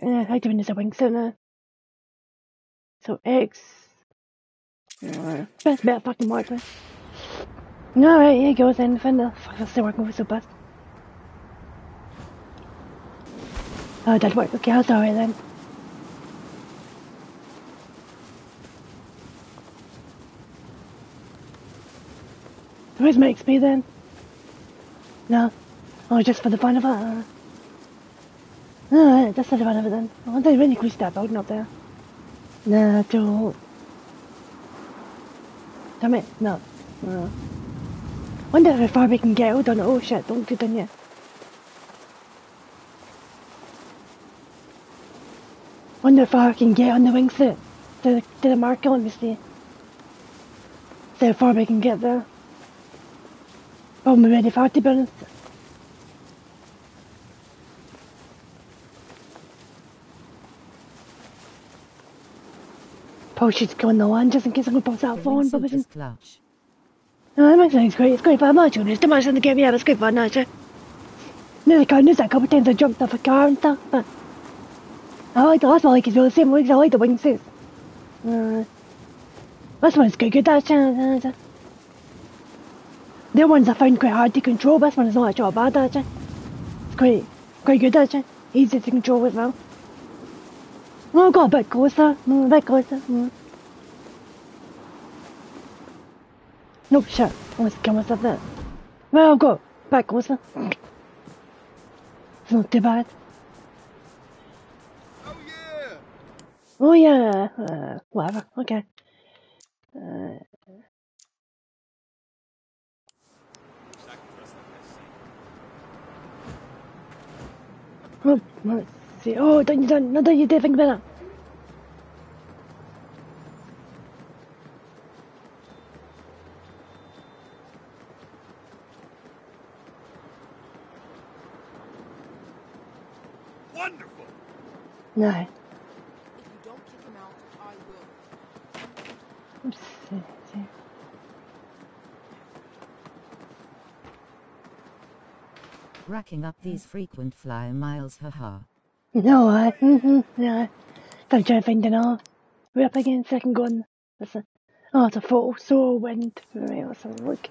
Uh I doing this a wingsuit now. So X uh, Best bet fucking marker. Alright, here goes then. Defender. Fuck, I'm still working with best. Oh, that worked. Okay, I'll sorry then. Where's my XP then? No. Oh, just for the fun of it? Alright, that's for the fun of it then. I wonder when you could start building up there. Nah, don't. Damn it, no. no. Wonder how far we can get. Hold on, oh shit, don't do done yet. Wonder how far I can get on the wingsuit. To the, to the marker, let me see. See how far we can get there. I'm ready for to be. Probably should go on the land just in case I'm going to pop The that phone, but is clutch. no, that makes sense. Great. It's great. I'm not doing this too much in the game. Yeah, it's great fun, actually. Nearly got news a couple of times I jumped off a car and stuff, but I like the last one. Like it's really the same wings. I like the wingsuits. Uh, this one's quite good. That's uh, the ones I found quite hard to control. This one is not actually bad. Actually, it's quite quite good. Actually, easy to control as well. Oh, I got a bit closer. Mm, a bit closer. Mm. Nope, shit. I was kill myself there. Well, I've got back closer. It's not too bad. Oh yeah! Oh yeah, uh, whatever, okay. Uh, oh, let's see. Oh, don't you don't, no, don't you dare think about that. Wonderful! No. Don't kick him I will. Oops, see, see. Racking up these frequent flyer miles, haha. No, I, mm-hmm, yeah. I'm trying to find an all. We're up against second gun. That's a, oh, it's a photo, so wind. Right, let's have a look.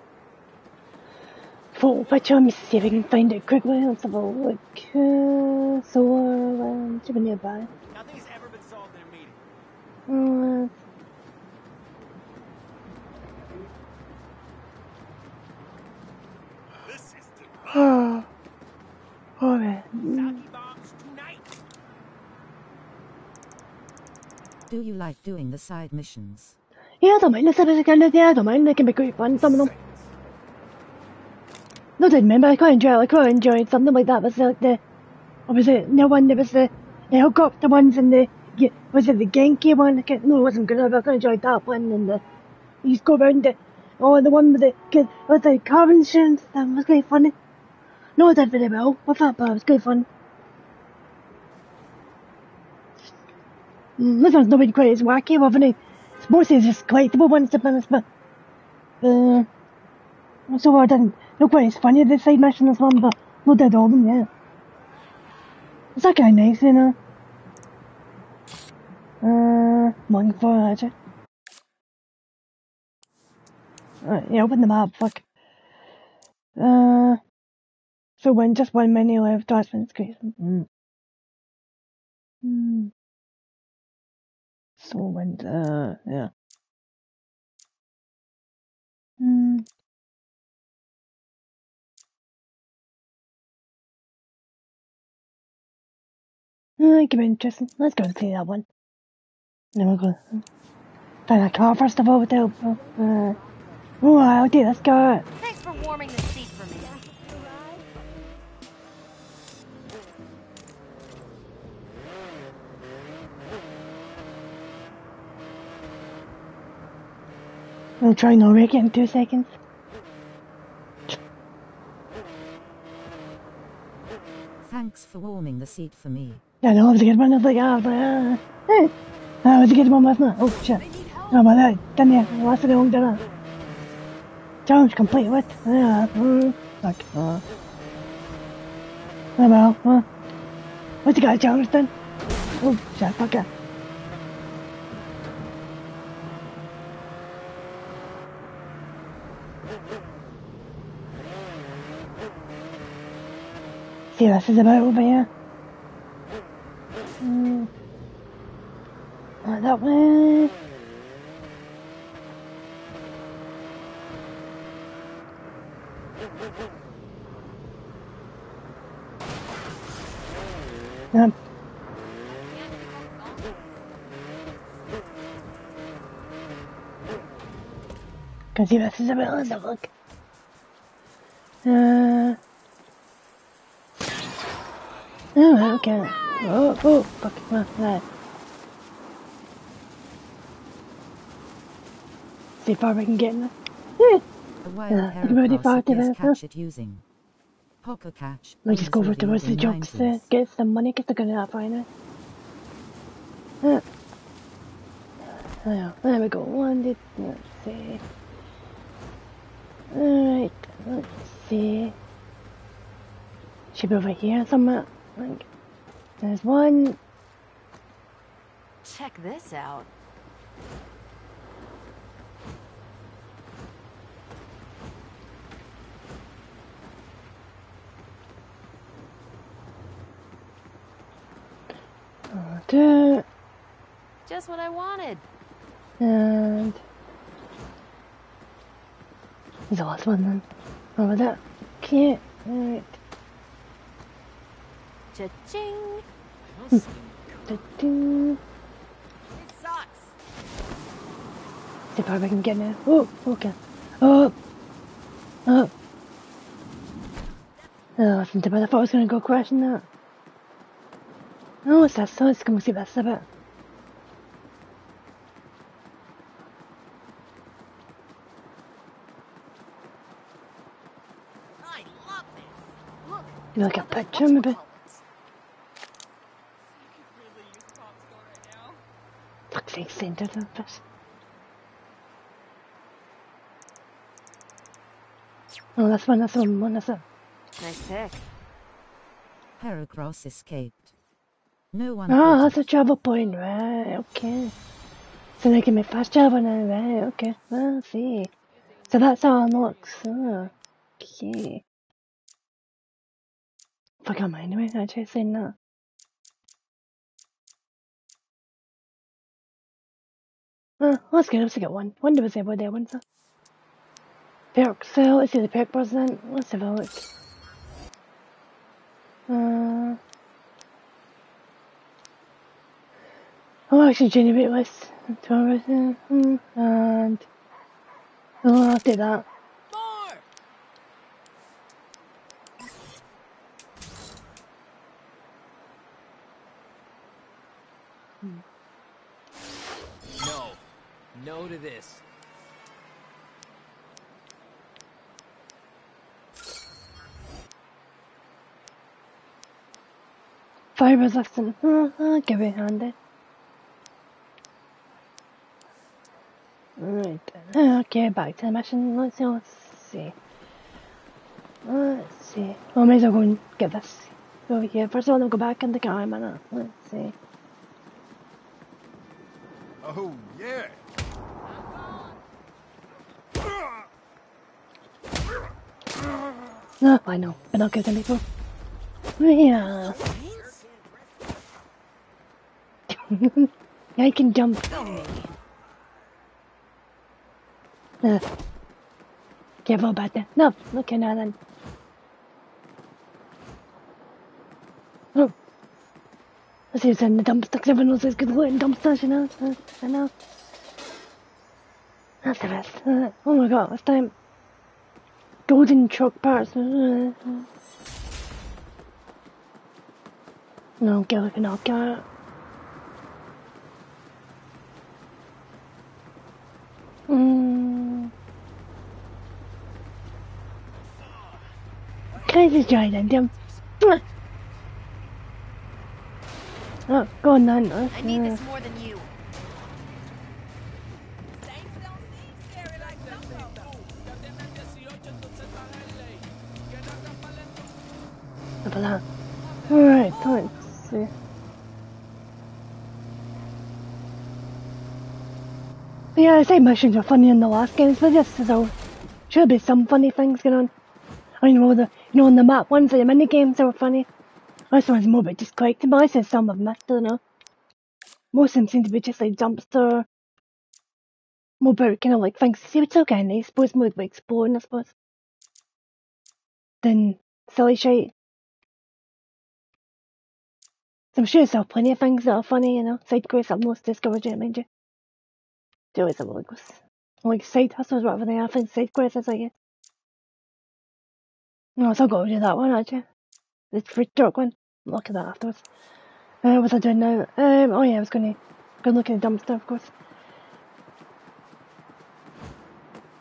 Photo picture, let me see if I can find it quickly. Let's have a look. Uh, solar wind, should be nearby. Nothing's ever been solved in a meeting. Uh, This is divine! [SIGHS] oh. Alright. Saki bombs tonight. Do you like doing the side missions? Yeah, I don't mind. A kind of, yeah, I don't mind. They can be quite fun, some of them. No, didn't remember. I quite enjoyed. I quite enjoyed something like that. Was like the, what was it? No one. There was the, the helicopter ones and the, yeah, was it the Genki one? I can't, no, it wasn't good. I quite enjoyed that one and the, you just go around the, oh, the one with the kid, with the carbon machines. That was quite funny. No, I did very well with that, but it was quite fun. This one's not been quite as wacky, wasn't it? It's mostly just collectible ones, to be honest, but, uh, so I didn't, not quite as funny the side mission as one, but not did all them, yeah. It's that of nice, you know. Uh, looking for it. Alright, yeah, open the map, fuck. Uh, so when just one menu left, that's when it's great. Mm. Mm. When, uh, yeah. Mm. Uh, it could be interesting. Let's go and see that one. Then we'll go. Find a car first of all with the help. Uh, oh, okay, let's go. Thanks for warming I'll try no rake it in two seconds. Thanks for warming the seat for me. Yeah, no, it was a good one. I was like, ah, but, uh, eh. It was a good one, wasn't it? Oh, shit. No, but that, didn't you? Last of the wrong dinner. Challenge complete, what? Yeah, mm, fuck. Uh. Oh, well, huh? What's the guy challenge then? Oh, shit, fuck it. See, this is about over here. Mm. Not that way. Yep. Can see this is about let's a look. Uh Oh, okay. Oh, oh, fuck. Oh, that. See if I can get in there. Yeah. A wild Yeah, everybody heracross party appears there, huh? catch it using. Poker catch. Let's just go over always towards the in there. Get some money, get the gun out finally. Uh, yeah, there we go. One, two, let's see. Alright, let's see. Should be over here somewhere. Like, there's one. Check this out. Just what I wanted. and. There's the last one then. Over there. Okay, alright. Cha-ching. Sucks. See if I can get in. Oh, oh, okay. Oh. Oh. Oh, too bad. I thought I was going to go crashing oh, that. Oh, what's that? So let's go see what that's about. I love this. Look, You like a picture, maybe? bullets. You could really use a pop score right now. Fuck's sake, center of this. Oh, that's one, that's one, one, that's it. Nice pick. Heracross escaped. No one. Ah, caught that's a travel point, right, okay. So they give make fast travel now, right, eh, okay. Well, see. So that's how it unlocks. Oh, okay. Fuck am I anyway? I just saying that. Oh, that's good. Let's get one. One was able there, one so. Perk sale. Let's see the perk bars then. Let's have a look. Uh, I'll actually generate list to everything. Mm, and oh, I'll do that. More! No. No to this. Fire resistant. Oh, I'll give it handy. Right. Okay, back to the mission. Let's see. Let's see. Let's see. Well, may as well go and get this over here. First of all, I'll go back in the car a minute. Let's see. Oh, yeah. No, I know. But I'll give them before. Yeah. [LAUGHS] I can jump. Uh, careful about that. No, okay now then. Oh. Let's see what's in the dumpster, everyone knows there's good loot in dumpsters, you know? Uh, I know. That's the best. Uh, oh my god, this time golden chalk bars. No, Gilligan, can will get it. Hmm. Can I just join them? Oh, go on then. I need this more than you. Alright, let's see. But yeah, I say missions were funny in the last games, but this is all. Should be some funny things going on. I know the, you know, on the map ones, the mini games that were funny. This one's more about just collectible. I said some I've missed, I don't know. Most of them seem to be just like dumpster. More about kind of like things to see, which is okay. I suppose more about exploring, I suppose. Than silly shite. I'm sure there's plenty of things that are funny, you know. Side quests I've most yet, mind you. There always have like, like side hustles, whatever they are. I think side quests is like it. No, so I've got to do that one actually. The free truck one. Look at that afterwards. Uh, what was I doing now? Um, oh yeah, I was going to go look at the dumpster, of course.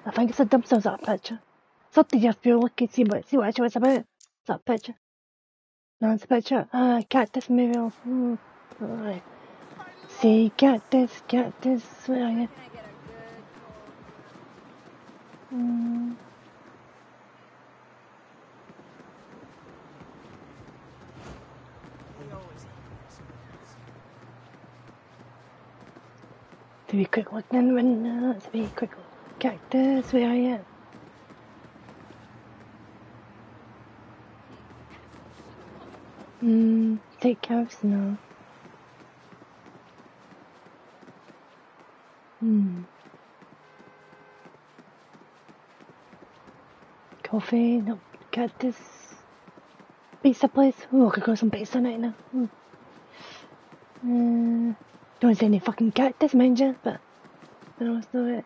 I think it's a dumpster, is that picture? Something you just feel look and see what, see what actually it's about. That picture? No, it's a picture. Ah, cactus maybe. Hmm. Alright. See, cactus, cactus, where are you? Hmm. To be quick look then when uh, to be quick. Cactus, where are you? Hmm, take house now. Hmm. Coffee, no, cactus. Pizza place. Oh, I could go some pizza night now. Hmm. Uh, don't see any fucking cactus, mind you, but I don't know it.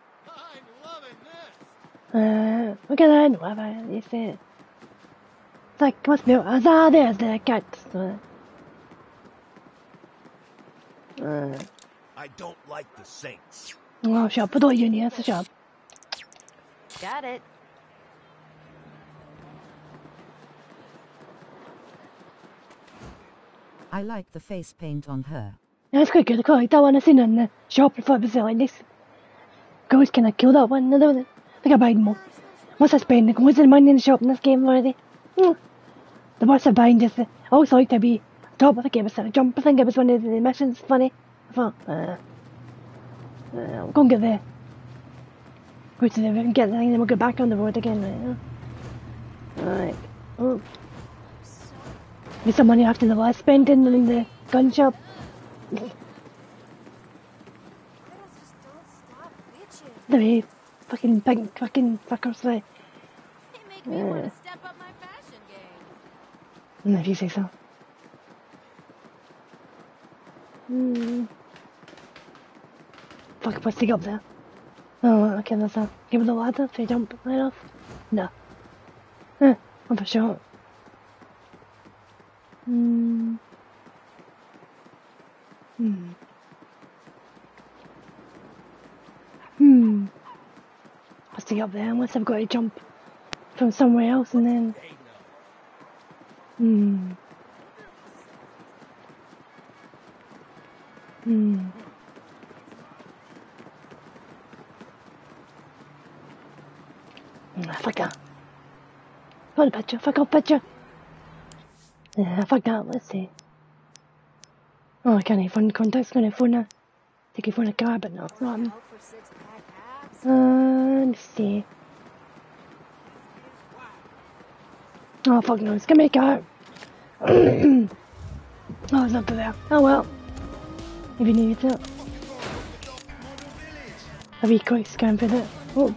Uh, look at that, whatever you see it It's like, must be, ah, there's the cactus. Uh, uh, I don't like the Saints. oh, shop, 不多一年是 shop. Got it. I like the face paint on her. That's quite good. I that one I seen in the shop before it was like this. Ghost can I kill that one? No, there was it. I think I buying more. What's I spending? What's the money in the shop in this game already? Hmm. The what's I buying just I always like to be top. I think it was a jump. I think it was one of the missions. Funny. I thought, uh, uh, I'm going to get there. Go to the and get the thing, then we'll go back on the road again. Right. Alright. Oh. Get some money after the last spending in the gun shop. The way fucking pink fucking fuckers there. They make me want to step up Mm, If you say so. Hmm. Fuck, what's the up there? Oh, okay, that's that. Give it the ladder to jump right off. No. Eh, I'm for sure. Hmm. Hmm. Hmm. What's the up there I've got to jump from somewhere else and then. Hmm. Hmm. Ah, fuck that. Got a picture. Fuck off picture. Yeah, fuck that. Let's see. Oh, I can't even find contacts. Gonna phone a. Take your phone a car, but no, abs. Uh, let's see. Oh, fuck no. It's gonna make out. [COUGHS] oh, it's not there. Oh well. If you need it. A wee quick scan for that. Oh.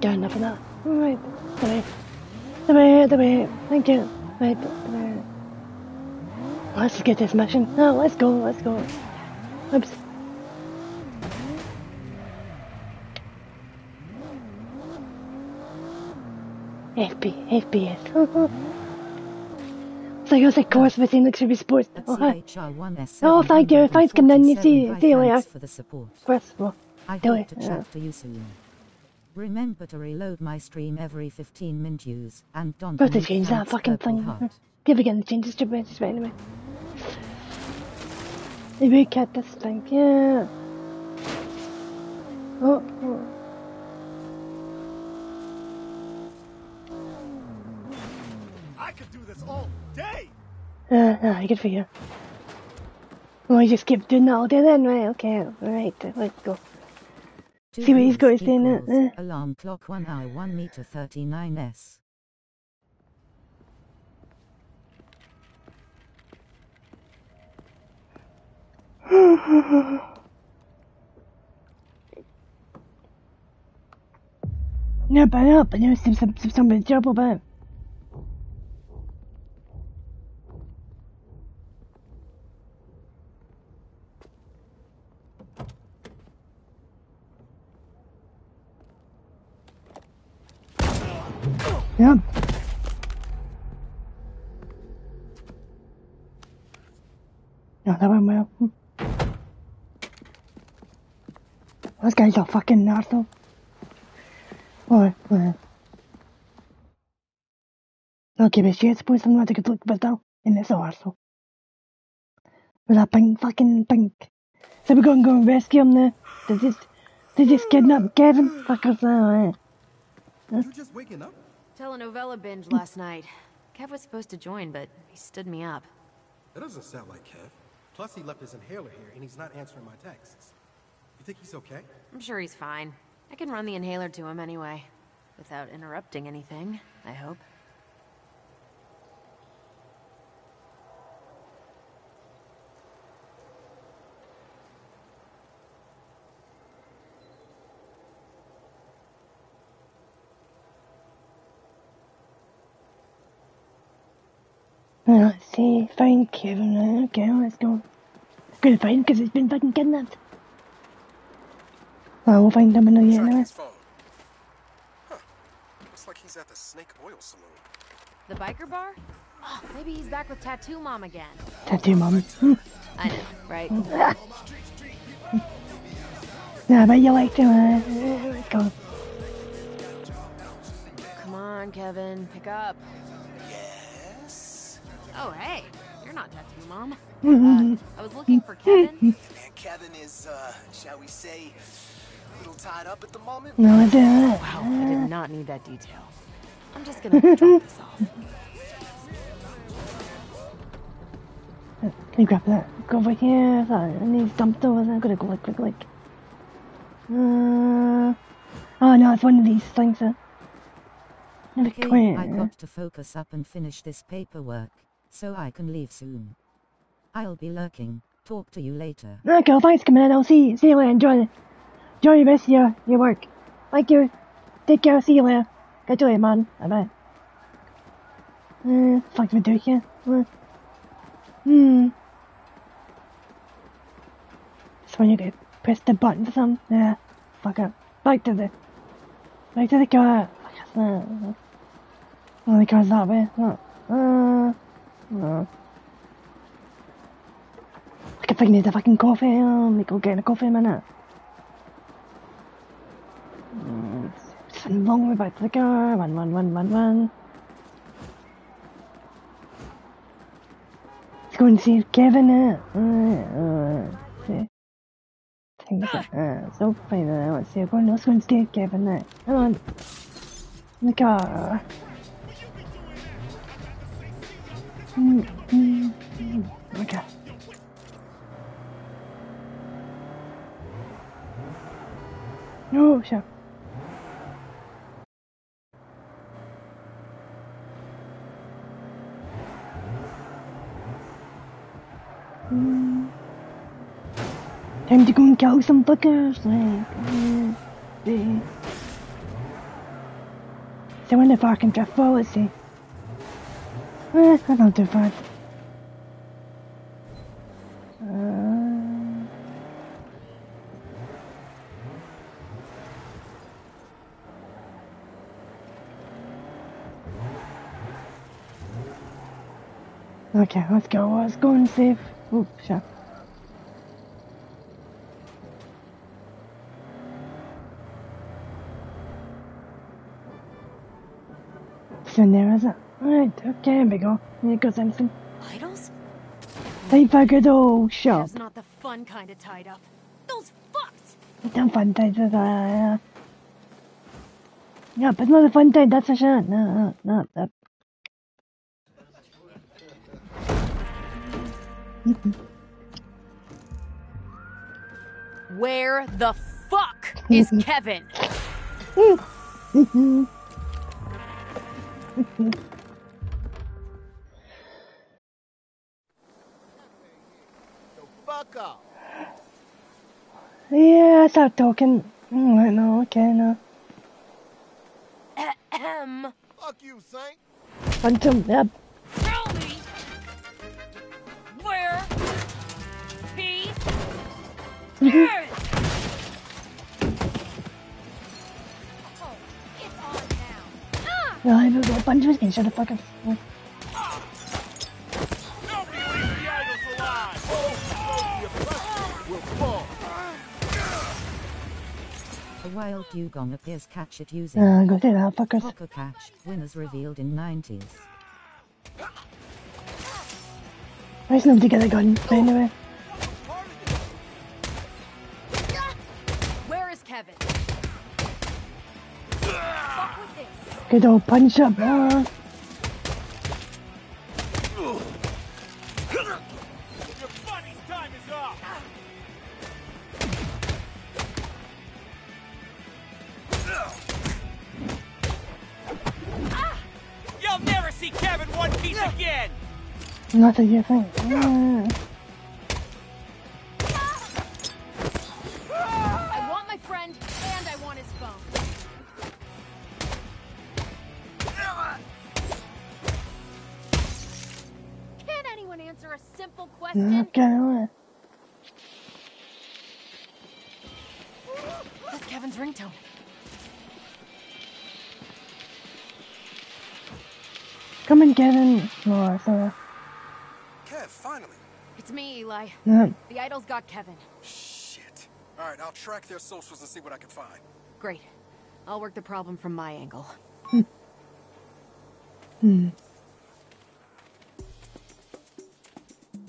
Got enough of that. Alright. Way, the way. Thank you. The way. Let's get this mission. No, let's go, let's go. Oops. FPS. so [LAUGHS] was like, course within the Extreme Sports. Oh, hi. Oh, thank you. Thanks, Commander. See- see you later. For the support. Press. Well, I Do it, to yeah. chat to you soon. Remember to reload my stream every 15 minutes and don't they delete changed that fucking thing. Give again the changes to it, but anyway. Maybe we cut this thing, yeah. Oh, oh. Uh, uh, good for you. Well, you just keep doing that all day then, right? Okay, alright, let's go. Two See what he's got to say? Alarm clock 1 hour 1 meter 39s. [LAUGHS] No, but no, but no, some, some, some, somebody's trouble, but. Yep. No, that well. Hmm. This guy's a fucking nerd though. Well, well. I'll give a shit, suppose I'm not a good look, but though, in this arsehole. With that pink, fucking pink. So we're gonna go and rescue him now. They just, they just kidnapped Kevin. Fuckers, uh, You just waking up? Telenovela binge last night. Kev was supposed to join, but he stood me up. That doesn't sound like Kev. Plus, he left his inhaler here, and he's not answering my texts. You think he's okay? I'm sure he's fine. I can run the inhaler to him anyway. Without interrupting anything, I hope. Let's see, find Kevin. uh, Okay, let's go. Gonna find him because he's been fucking kidnapped. Well, we'll find him in a year Tracking anyway. his phone. Huh. Looks like he's at the Snake Oil Saloon. The biker bar? Oh, maybe he's back with Tattoo Mom again. Tattoo mom. I know, right? [LAUGHS] Nah, but you like to, uh, uh, let's go. Come on, Kevin, pick up. Yes? Oh, hey, you're not Tattoo Mom. [LAUGHS] Uh, I was looking for Kevin. Man, Kevin is, uh, shall we say, a little tied up at the moment. No, I didn't. Wow, I did not need that detail. I'm just gonna drop this off. [LAUGHS] Can you grab that? Go over here. Sorry, I need dumped over there. Gotta go like, quick, like. Uh, oh no, it's one of these things. Uh, Okay. I got to focus up and finish this paperwork, so I can leave soon. I'll be lurking. Talk to you later. Well, thanks in. I'll see, see you later. Enjoy, enjoy the rest of your, work. Thank you. Take care. See you later. Catch you later, man. Bye bye. Uh, fuck me, do here. Hmm. So when you get press the button for something, yeah. Fuck up. Back to the, back to the car. Uh, oh, the car's that way. Uh, no. I can fucking need a fucking coffee. Oh, let me go get a coffee in a minute. Just a long way back to the car. Run, run, run, run, run. Let's go and see if Kevin. Uh, uh, uh, see. Think that, uh, so fine. Let's see. Go, let's go and see if Kevin. Uh, come on. In the car. Okay. No, sure. Mm. Time to go and kill some fuckers. Like, mm, eh. So when the fucking drift forward, see. Eh, not do bad. Uh. Okay, let's go. Let's go and save. Ooh, shut. It's in there, is it? Right, okay, go. Here goes Simpson. Idols? Time for a good old shop. That's not the fun kind of tied up. Those fucks! Don't fun time, that's uh, Yeah, but it's not a fun time, that's a shot. No, no, no, that. Where the fuck [LAUGHS] is Kevin? Fuck off. Yeah, start talking. Mm, I know, okay, no. Ahem. Fuck you, Saint. Phantom, yep. Tell me where he is. Oh, it's on now. Ah! No, I will go punch his game, shut the fuck wild Dewgong appears catch it using Uh, go through that, fuckers. Poker Catch, winners revealed in 90s. Where's nobody get a gun, anyway? Where is Kevin? Fuck with. Good old punch up, uh. Not that you think. I want my friend and I want his phone. Can't anyone answer a simple question? okay, alright. That's Kevin's ringtone. Come and get in. Oh, sorry. Kev, finally. It's me, Eli. No. The idol's got Kevin. Shit. All right, I'll track their socials and see what I can find. Great. I'll work the problem from my angle. hmm.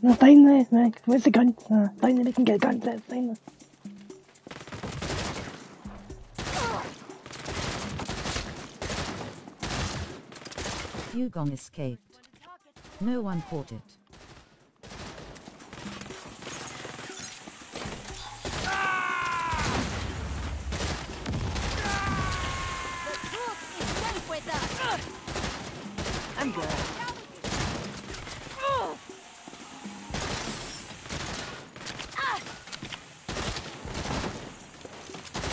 No, finally, like, where's the gun? Uh, finally, we can get a gun set, finally. Dewgong escaped. No one caught it. I'm good.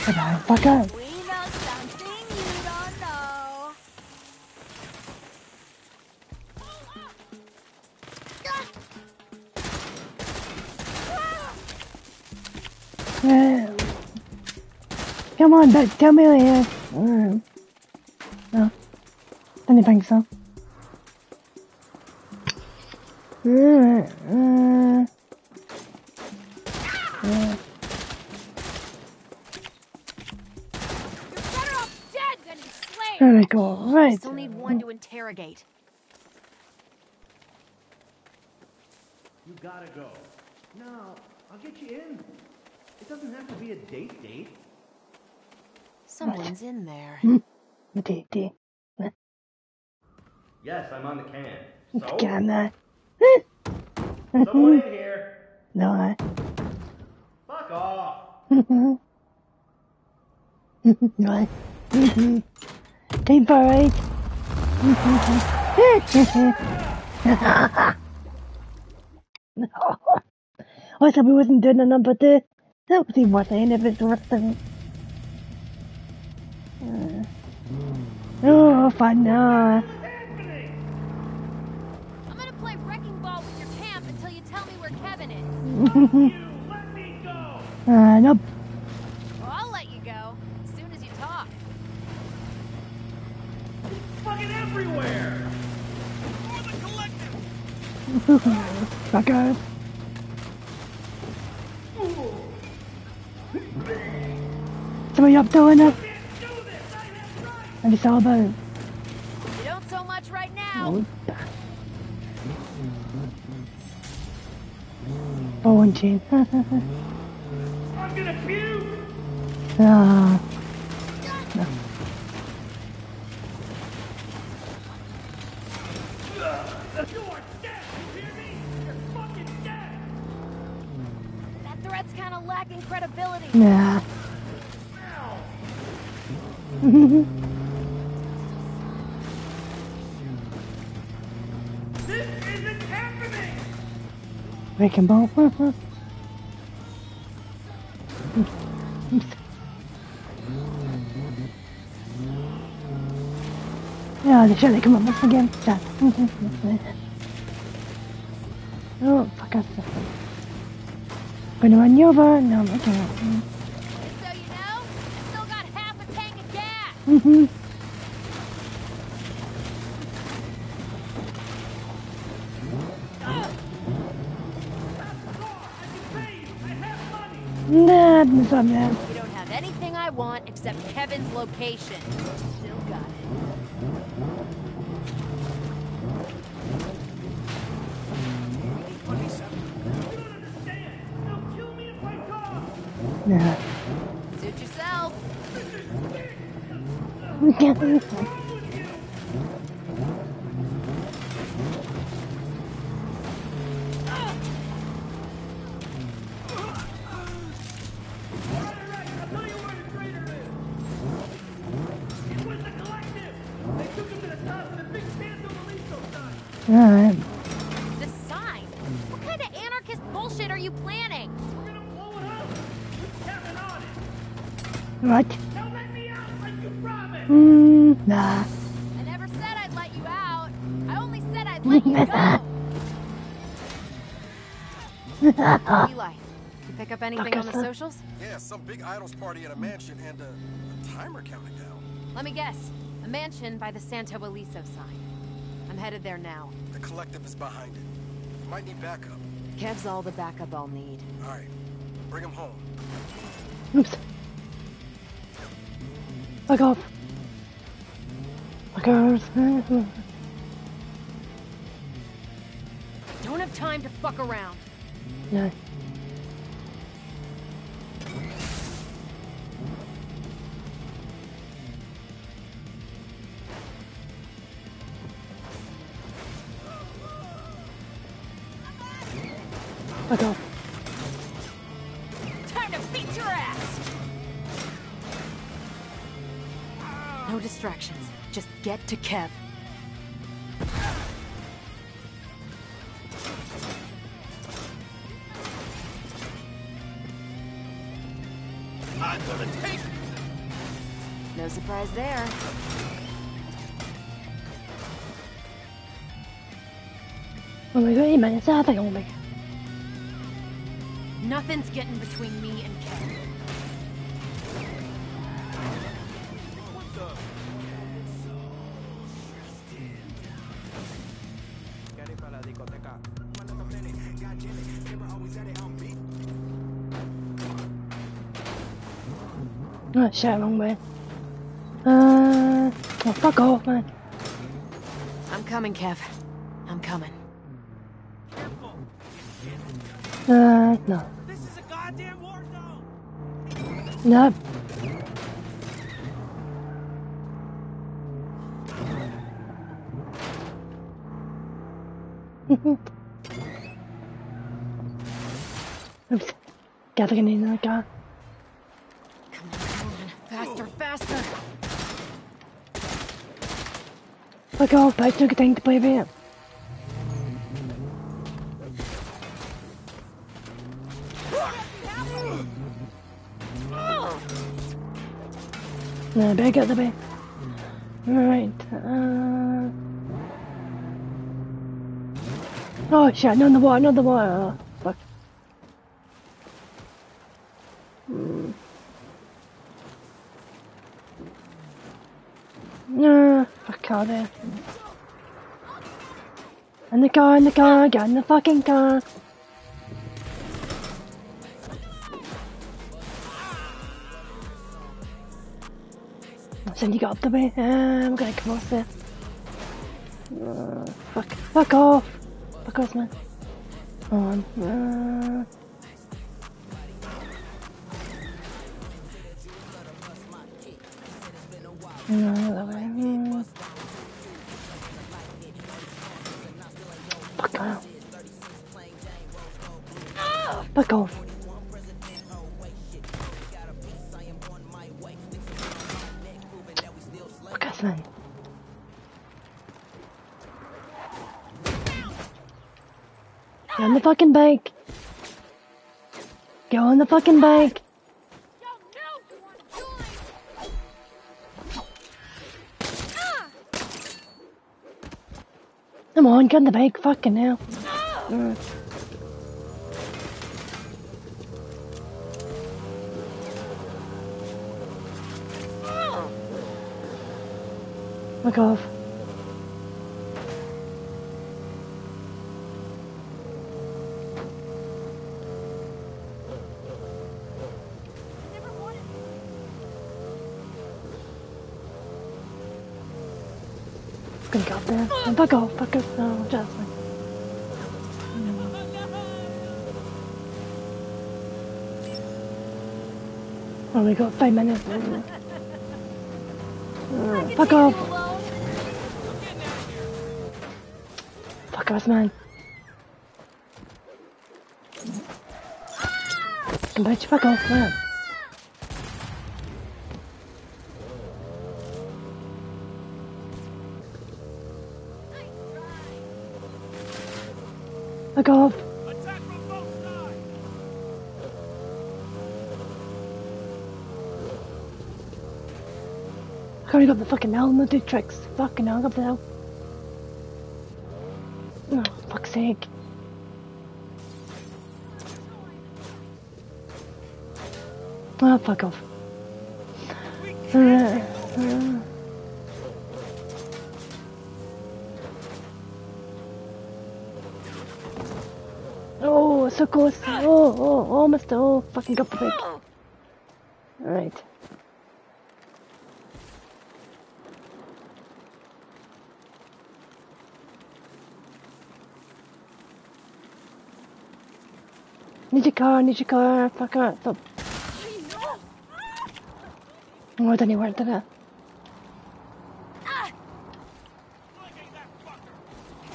Come on, fuck up. We know something you don't know. Yeah. Come on, Doug, tell me later. Mm. No. Don't think so. Interrogate. You gotta go. No, I'll get you in. It doesn't have to be a date date. Someone's in there. D, D. Yes, I'm on the can. So, Can I? someone in here. [LAUGHS] No, I. Fuck off. Right. Team parade. [LAUGHS] I thought we wasn't doing a number two. That was even worth it if it's worth it. Uh, Oh, fun now. I'm gonna play wrecking ball with your camp until you tell me where Kevin is. You, let me go. Uh, nope. Well, I'll let you go as soon as you talk. Fucking everywhere. For the collective. [LAUGHS] Fucker. So what you up to, Linda? Can't do this. I have rights. And it's all about You don't so much Ball and chain. I'm gonna puke! ah. You are dead! You hear me? You're fucking dead! That threat's kind of lacking credibility. Nah. This isn't happening! Wrecking ball. yeah, they should they come up once again. Done. oh, fuck us. Gonna run you over. No, gonna. Just so you know, I still got half a tank of gas. Mm-hmm. Nah, it's not. You don't have anything I want except Kevin's location. Nah. Suit yourself. Alright. Eli, you pick up anything on the socials? Yeah, some big idols party at a mansion and uh, a timer counting down. Let me guess. A mansion by the Santo Ileso sign. I'm headed there now. The collective is behind it. Might need backup. Kev's all the backup I'll need. All right, bring him home. Oops. Fuck off. Fuck off. Don't have time to fuck around. No. Fuck off. Time to beat your ass! No distractions. Just get to Kev. Surprise there. Oh my god, man, it's out on me. Nothing's getting between me and Kev. Oh shit, wrong way. Fuck off, man. I'm coming, Kev. I'm coming. Uh, no. This is a goddamn war zone! No. [LAUGHS] Oops. Gathering in the car. Come on, come on. Faster, faster. I took a thing to play with. No, better get the bay. Right, uh... Oh shit, not the water, not the water. Oh, fuck. No, fuck out there. Car, in the car, get in the fucking car. Then you got up the way. I'm gonna cross it. Uh, fuck, fuck off. Fuck off, man. Come On. Uh, no, that way. Fuck off. Man. Get on the fucking bike. Go on the fucking bike. Come on, get on the bike, fucking hell. Fuck off. It's gonna go up there. Oh, fuck off, fuck off. No, Jasmine. Oh, we got five minutes. [LAUGHS] Uh, fuck off. Fuck. Come back, fuck off, man. Fuck off. I got the fucking helmet, tricks. Fucking hell, what the hell? Oh, fuck's sake. Oh, fuck off. Uh, uh. Oh, so close. Oh, oh, almost. Oh, fucking got the big. Alright. Need your car, need your car, fuck up. Stop. Oh, I don't to that.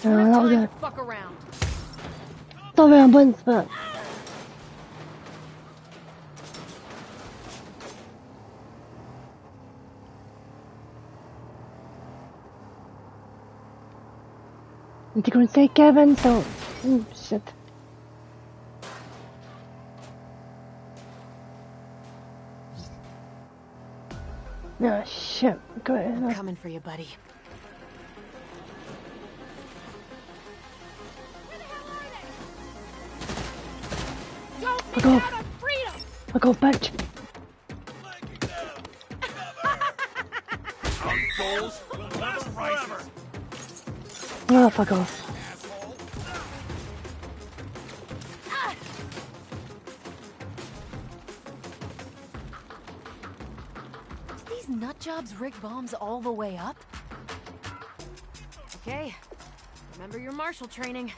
No, that was to fuck around. stop ambulance, but Need to go and say Kevin, so oh shit. Go ahead. Coming for you, buddy. Fuck off. Fuck off, bitch. Souls [LAUGHS] will last forever. Oh, fuck off. Rig bombs all the way up? Okay. Remember your martial training.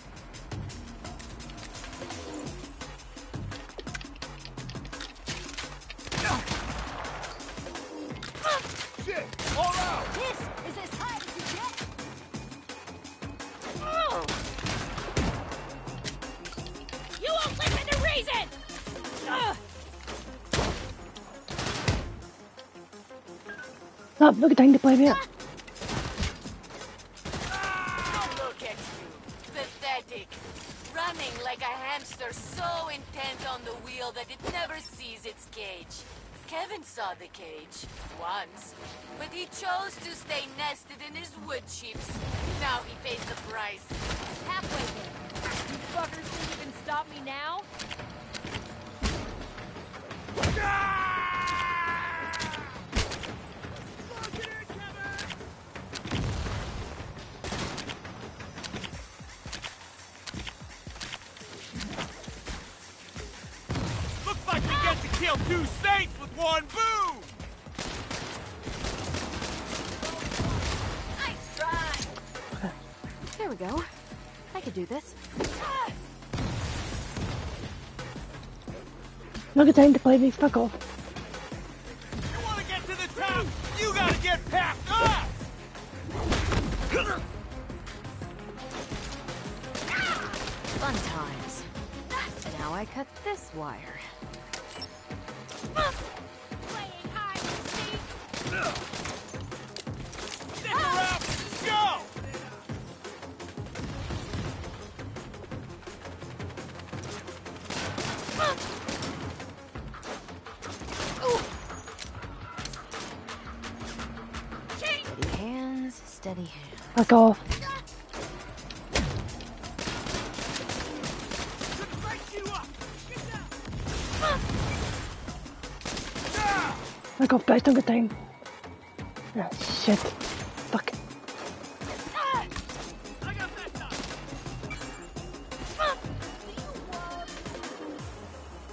Stop, look at time to play me up. Look at you. Pathetic. Running like a hamster so intent on the wheel that it never sees its cage. Kevin saw the cage. Once. But he chose to stay nested in his wood chips. Now he pays the price. Halfway there. You fuckers think you can stop me now? Looks Not a time to play these. Fuck off. Fuck off, guys. Don't get time. Ah, shit. Fuck.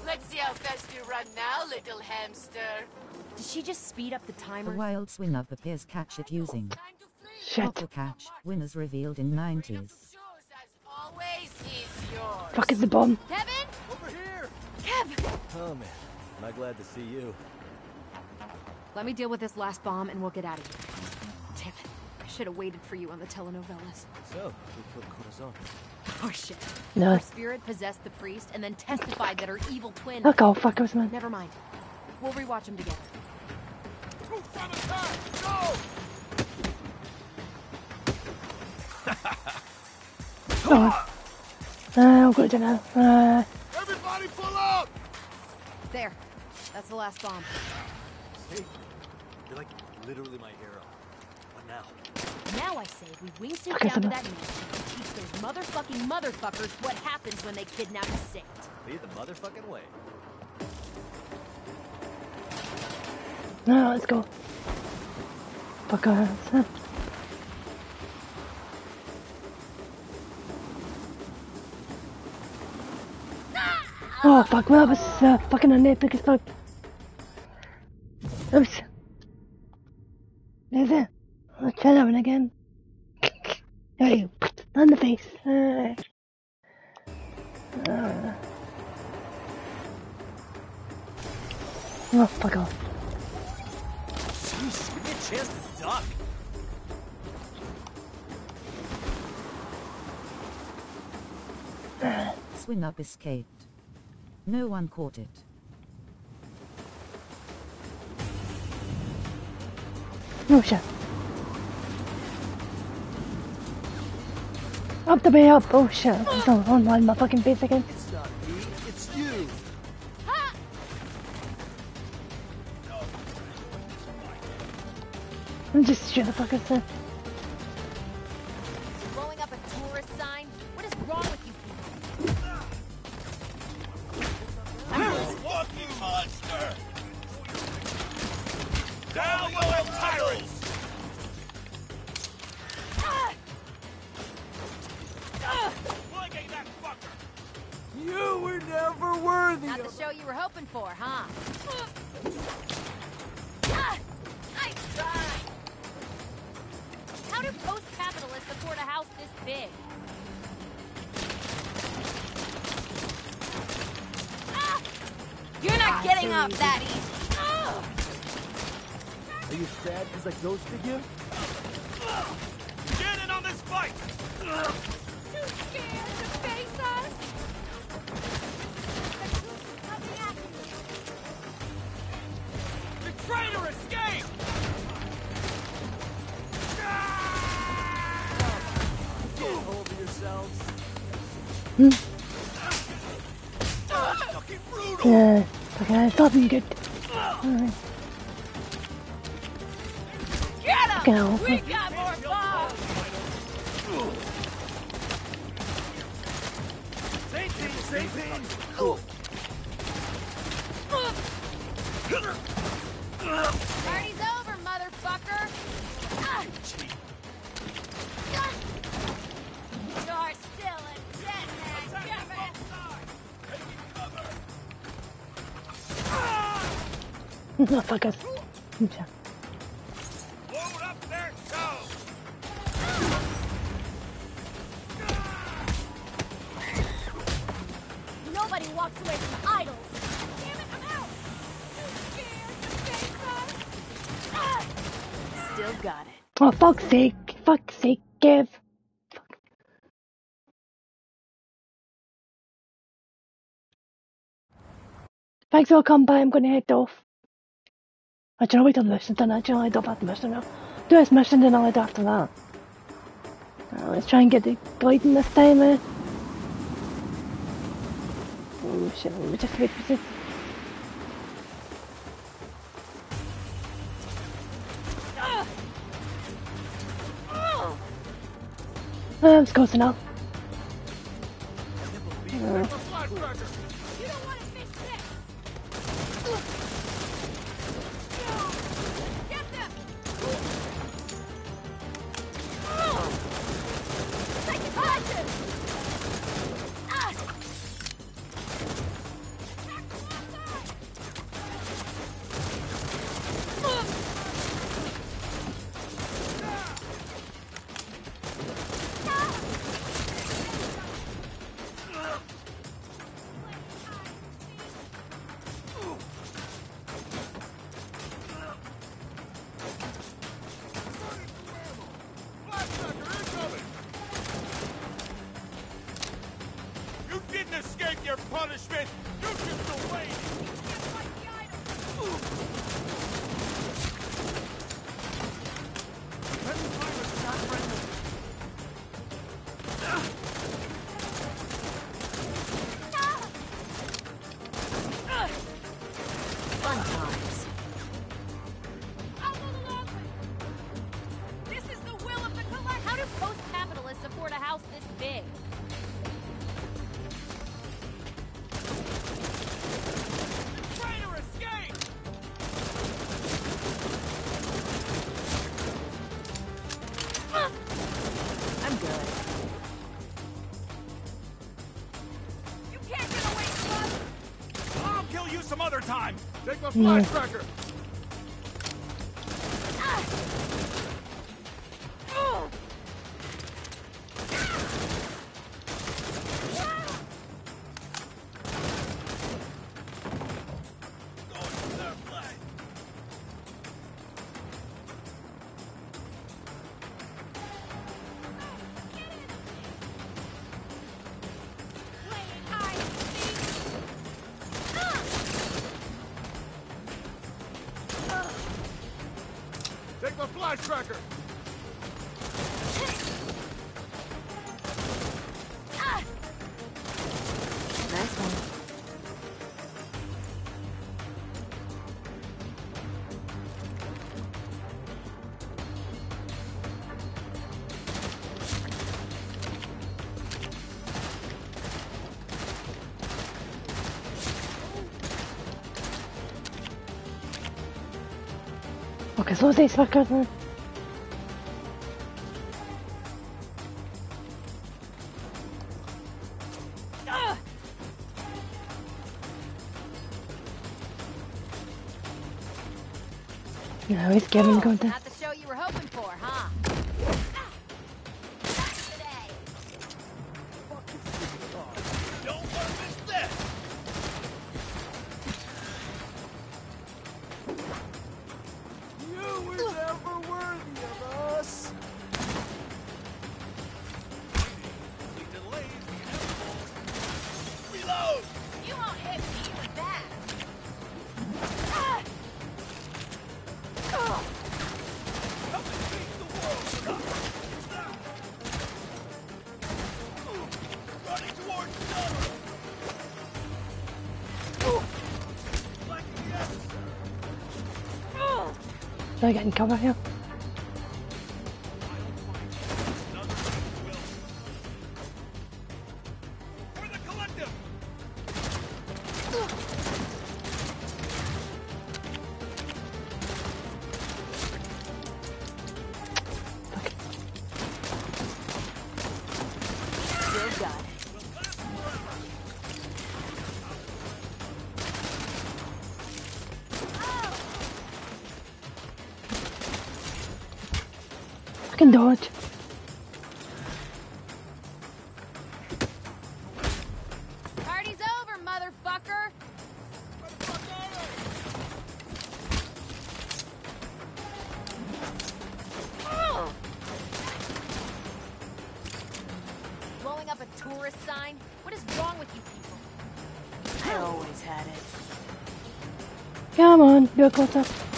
Let's see how fast you run now, little hamster. Did she just speed up the The timer? wild Swinub appears catch it using Shit. Auto catch, winners revealed in 90s. Always is yours. Fuck is the bomb. Kevin? Over here! Kev! Oh man, am I glad to see you. Let me deal with this last bomb and we'll get out of here. Damn it. I should have waited for you on the telenovelas. So, who killed Corazon? Oh shit. No. Her spirit possessed the priest and then testified that her evil twin. Fuck off, fuckers, man. Never mind. We'll rewatch them together. Two front attack! Go! Oh. Uh, I'm good to know. Uh, Everybody pull up! There. That's the last bomb. Hey, you're like literally my hero. What now? Now I say we wingsuit Okay, down to that mansion and teach those motherfucking motherfuckers what happens when they kidnap a saint. Lead the motherfucking way. no, let's go. Fuck off. Huh. Oh fuck, well that was uh, fucking unepic as fuck. Oops. There's it. Let's try that one again. There Hey, on the face. Uh, uh. Oh, fuck off. Jeez, give me a chance to duck. Swinub escaped. No one caught it. Shit. Up the way up. Oh shit. It's on, on, on my fucking face again. It's not me, it's you. I'm just shut the fuck up there. I No, fuckers. Yeah. Load up their toes! Nobody walks away from idols. Damn it, I'm out. Too scared to face us. Ah! Still got it. Oh, fuck's sake. Fuck's sake, give. Thanks for coming by. I'm going to head off. I don't know we done the mission, done I? Do you know I don't have the mission now. Do this mission, then I'll head after that. Uh, let's try and get the gliding this time, eh? Oh shit, let me just wait for this. Uh, it's close enough. Take my These fuckers, man. No, he's giving going They're getting cover here. Come on, you're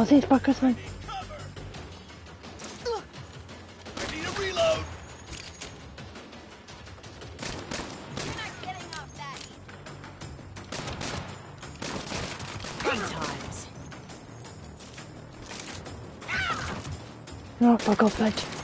that Good times. No, fuck off, bitch.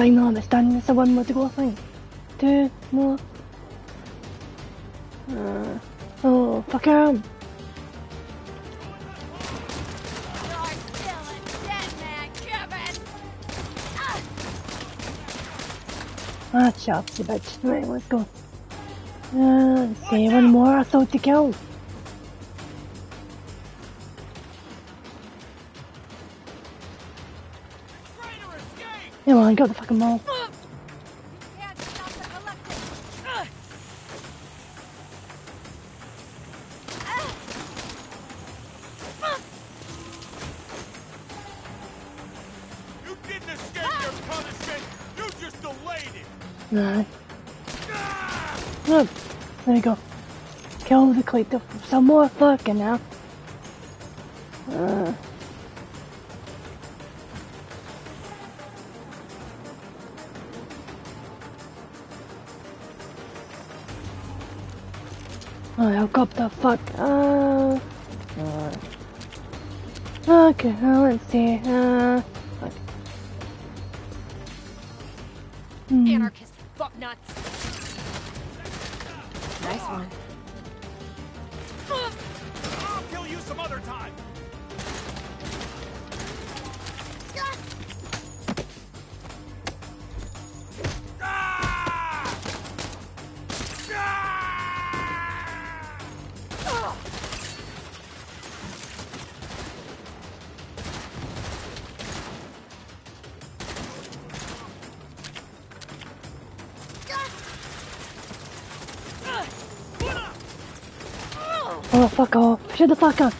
Uh, Final, I'm done. It's a one more to go thing. Two more. Uh, oh, fuck him. Ah! Shut you bitch. Right, let's go. Uh, let's see, one more I thought to kill. You just delayed it. Nah. Look, there you go. Kill the collective. Some more fucking now. Oh, the fuck. Uh, uh, okay, let's see. Uh, Shut the fuck up.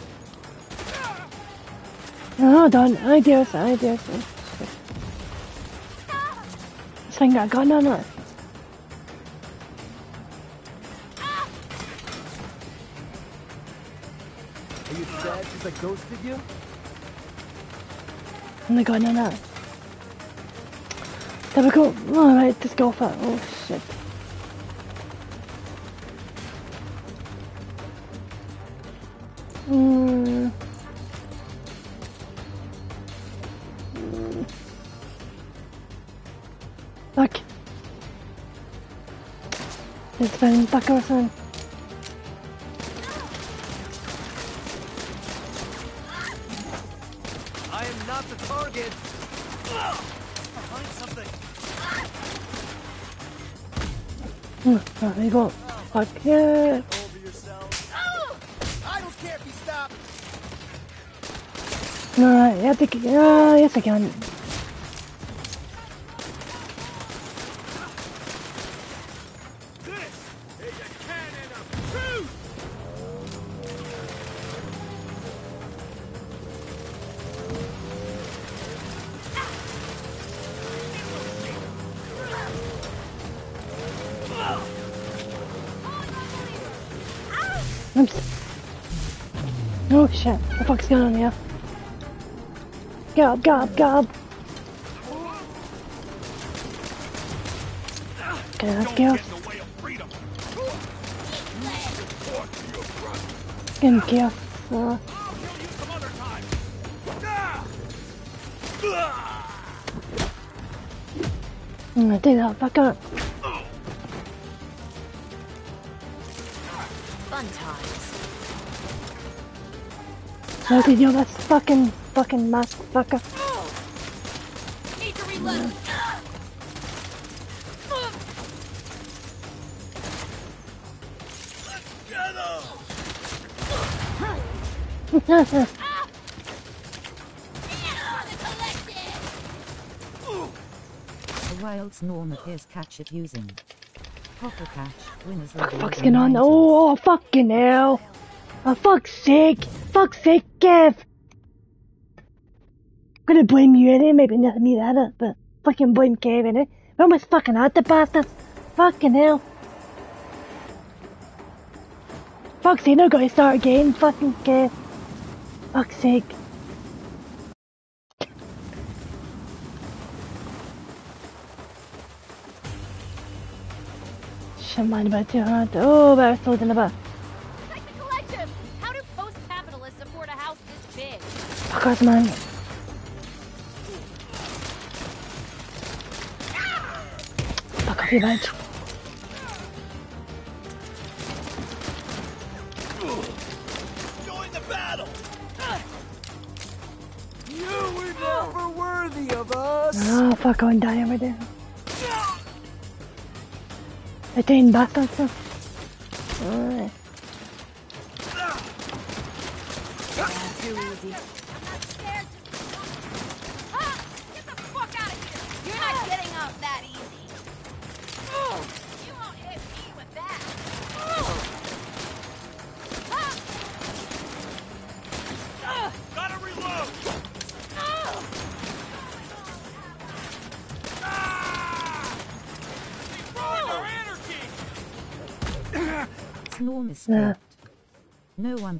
No, done. I dare, I dare. This thing got a gun on it. Are you sad since I ghosted you? And the gun on it. There we go. Alright, let's go for it. Oh, It's been back or something. I am not the target. Ugh! Find something. Hmm, there you go. Fuck yeah. Over yourselves. Idols can't be stopped. No, I think, uh, yes going on? Gob, gob, gob. Okay, let's go. Get him, kill. Uh, I'm gonna take that back up. Look at you, that's fucking, fucking motherfucker. Need to reload. A wild Snom appears catch it using. Proper catch, winners What the level fuck's going on? Oh, fucking hell. Oh, fuck's sake. Fuck's sake, Kev. I'm gonna blame you in it. Maybe not me that up, but fucking blame Kev in it. We almost fucking had the bastard. Fucking hell. Fuck's sake, no gotta start again. Fucking Kev. Fuck's sake. Shit, mind about 200. Oh, better slow than about. Fuckers, man. Fuck you bitch. Join the battle! You were never worthy of us! Oh, fuck, I'm dying right there. Attain back on some. Alright.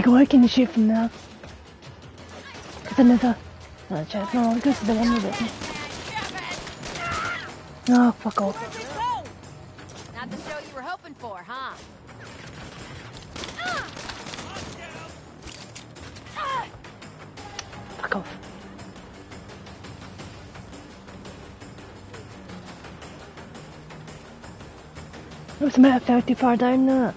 Yeah, where you go? I can shoot from there. There's another. Oh, shit. No, this is the one with it. No, fuck off. Not the show you were hoping for, huh? Fuck off. What's the matter? Fell too far down that.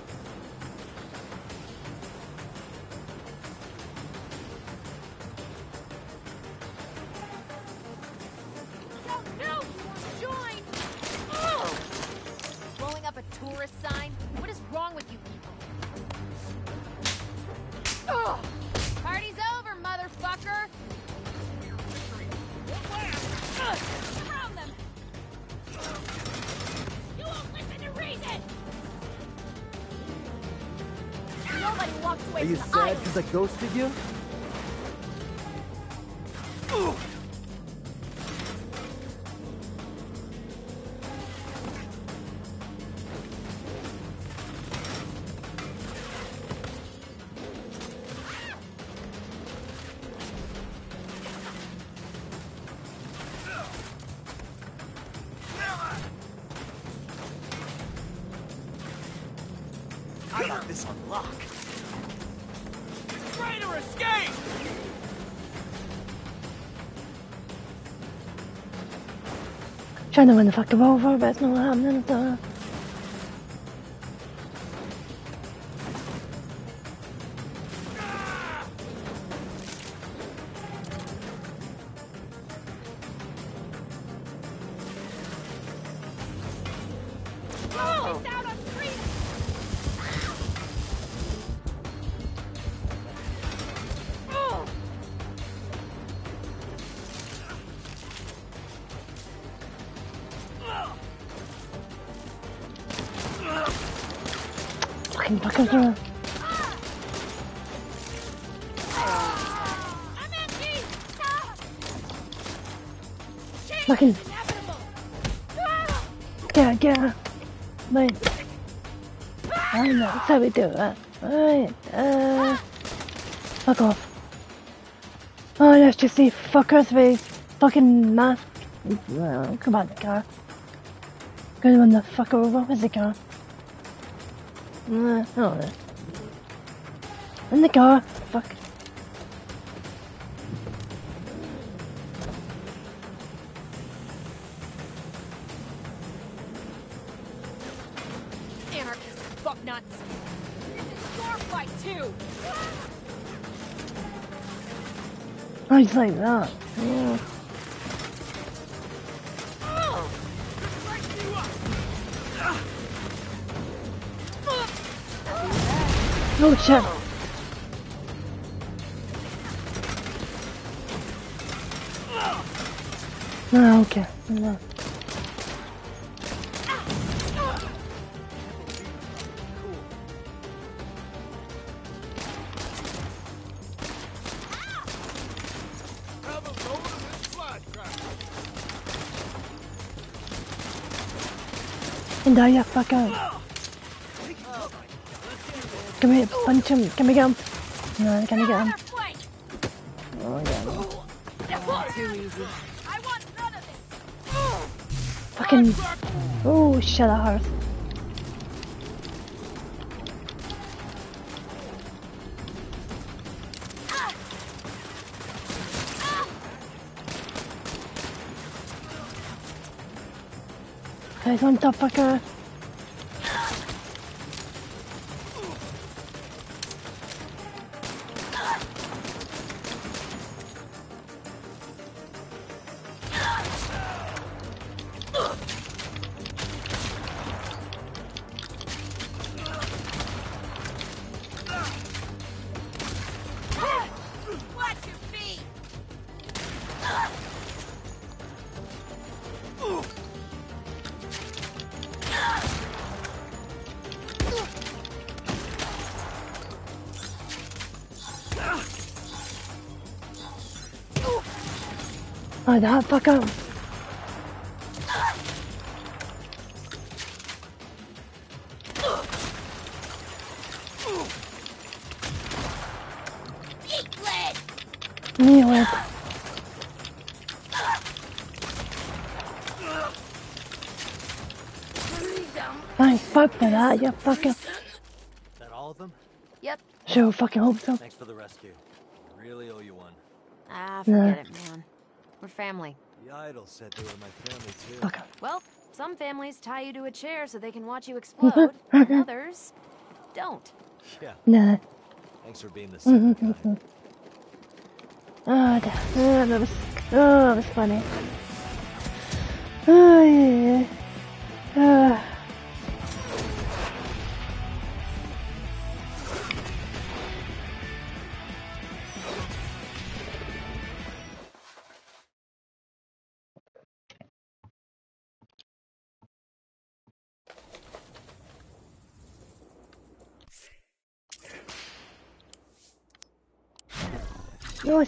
Are you sad because I ghosted you? Trying to win the fucking revolver, but uh. Fuck off. Oh, let's just see fuckers with fucking mask. Come on, the car. Gonna run the fuck over with the car. Uh, don't know. In the car. Just like that. Yeah. Oh shit. Ah, okay. No. Die, you fucker. Come here, punch him. Can we get him? No, can we get him? Oh, yeah. Too easy. I. Fucking. Oh, shut up, hearth. Guys on top, fucker. Oh, that fucker. Kneel it. Fuck for that, you fucker. That all of them? Yep. Sure fucking hope so. Thanks for the rescue. I really owe you one. Ah, Yeah. it, man. We're family. The idol said they were my family too. Fuck 'em. Well, some families tie you to a chair so they can watch you [LAUGHS] explode, and others don't. Yeah. Nah. Thanks for being the Mhm, second guy. Oh, da- oh, that was, oh, that was funny. Oh, yeah. Ah. Oh,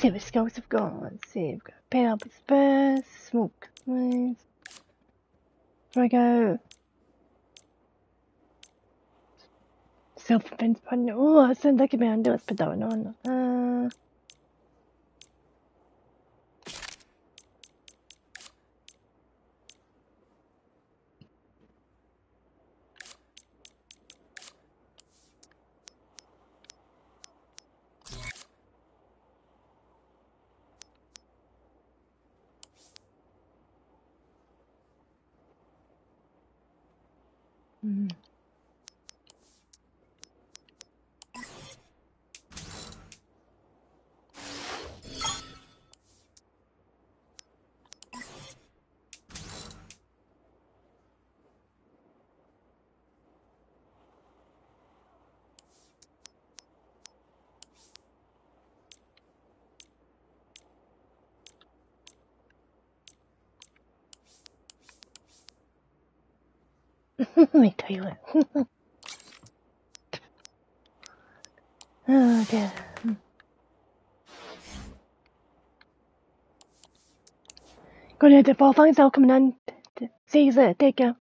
what scouts have got. Let's see, we've got paint up with spares, smoke, nice. There we go. Self-defense partner. Oh, sounds like a band. Let's put that one on. Uh, Let me tell you what. [LAUGHS] oh dear. Còn là để bỏ phán sau cầm năng. Xí take care.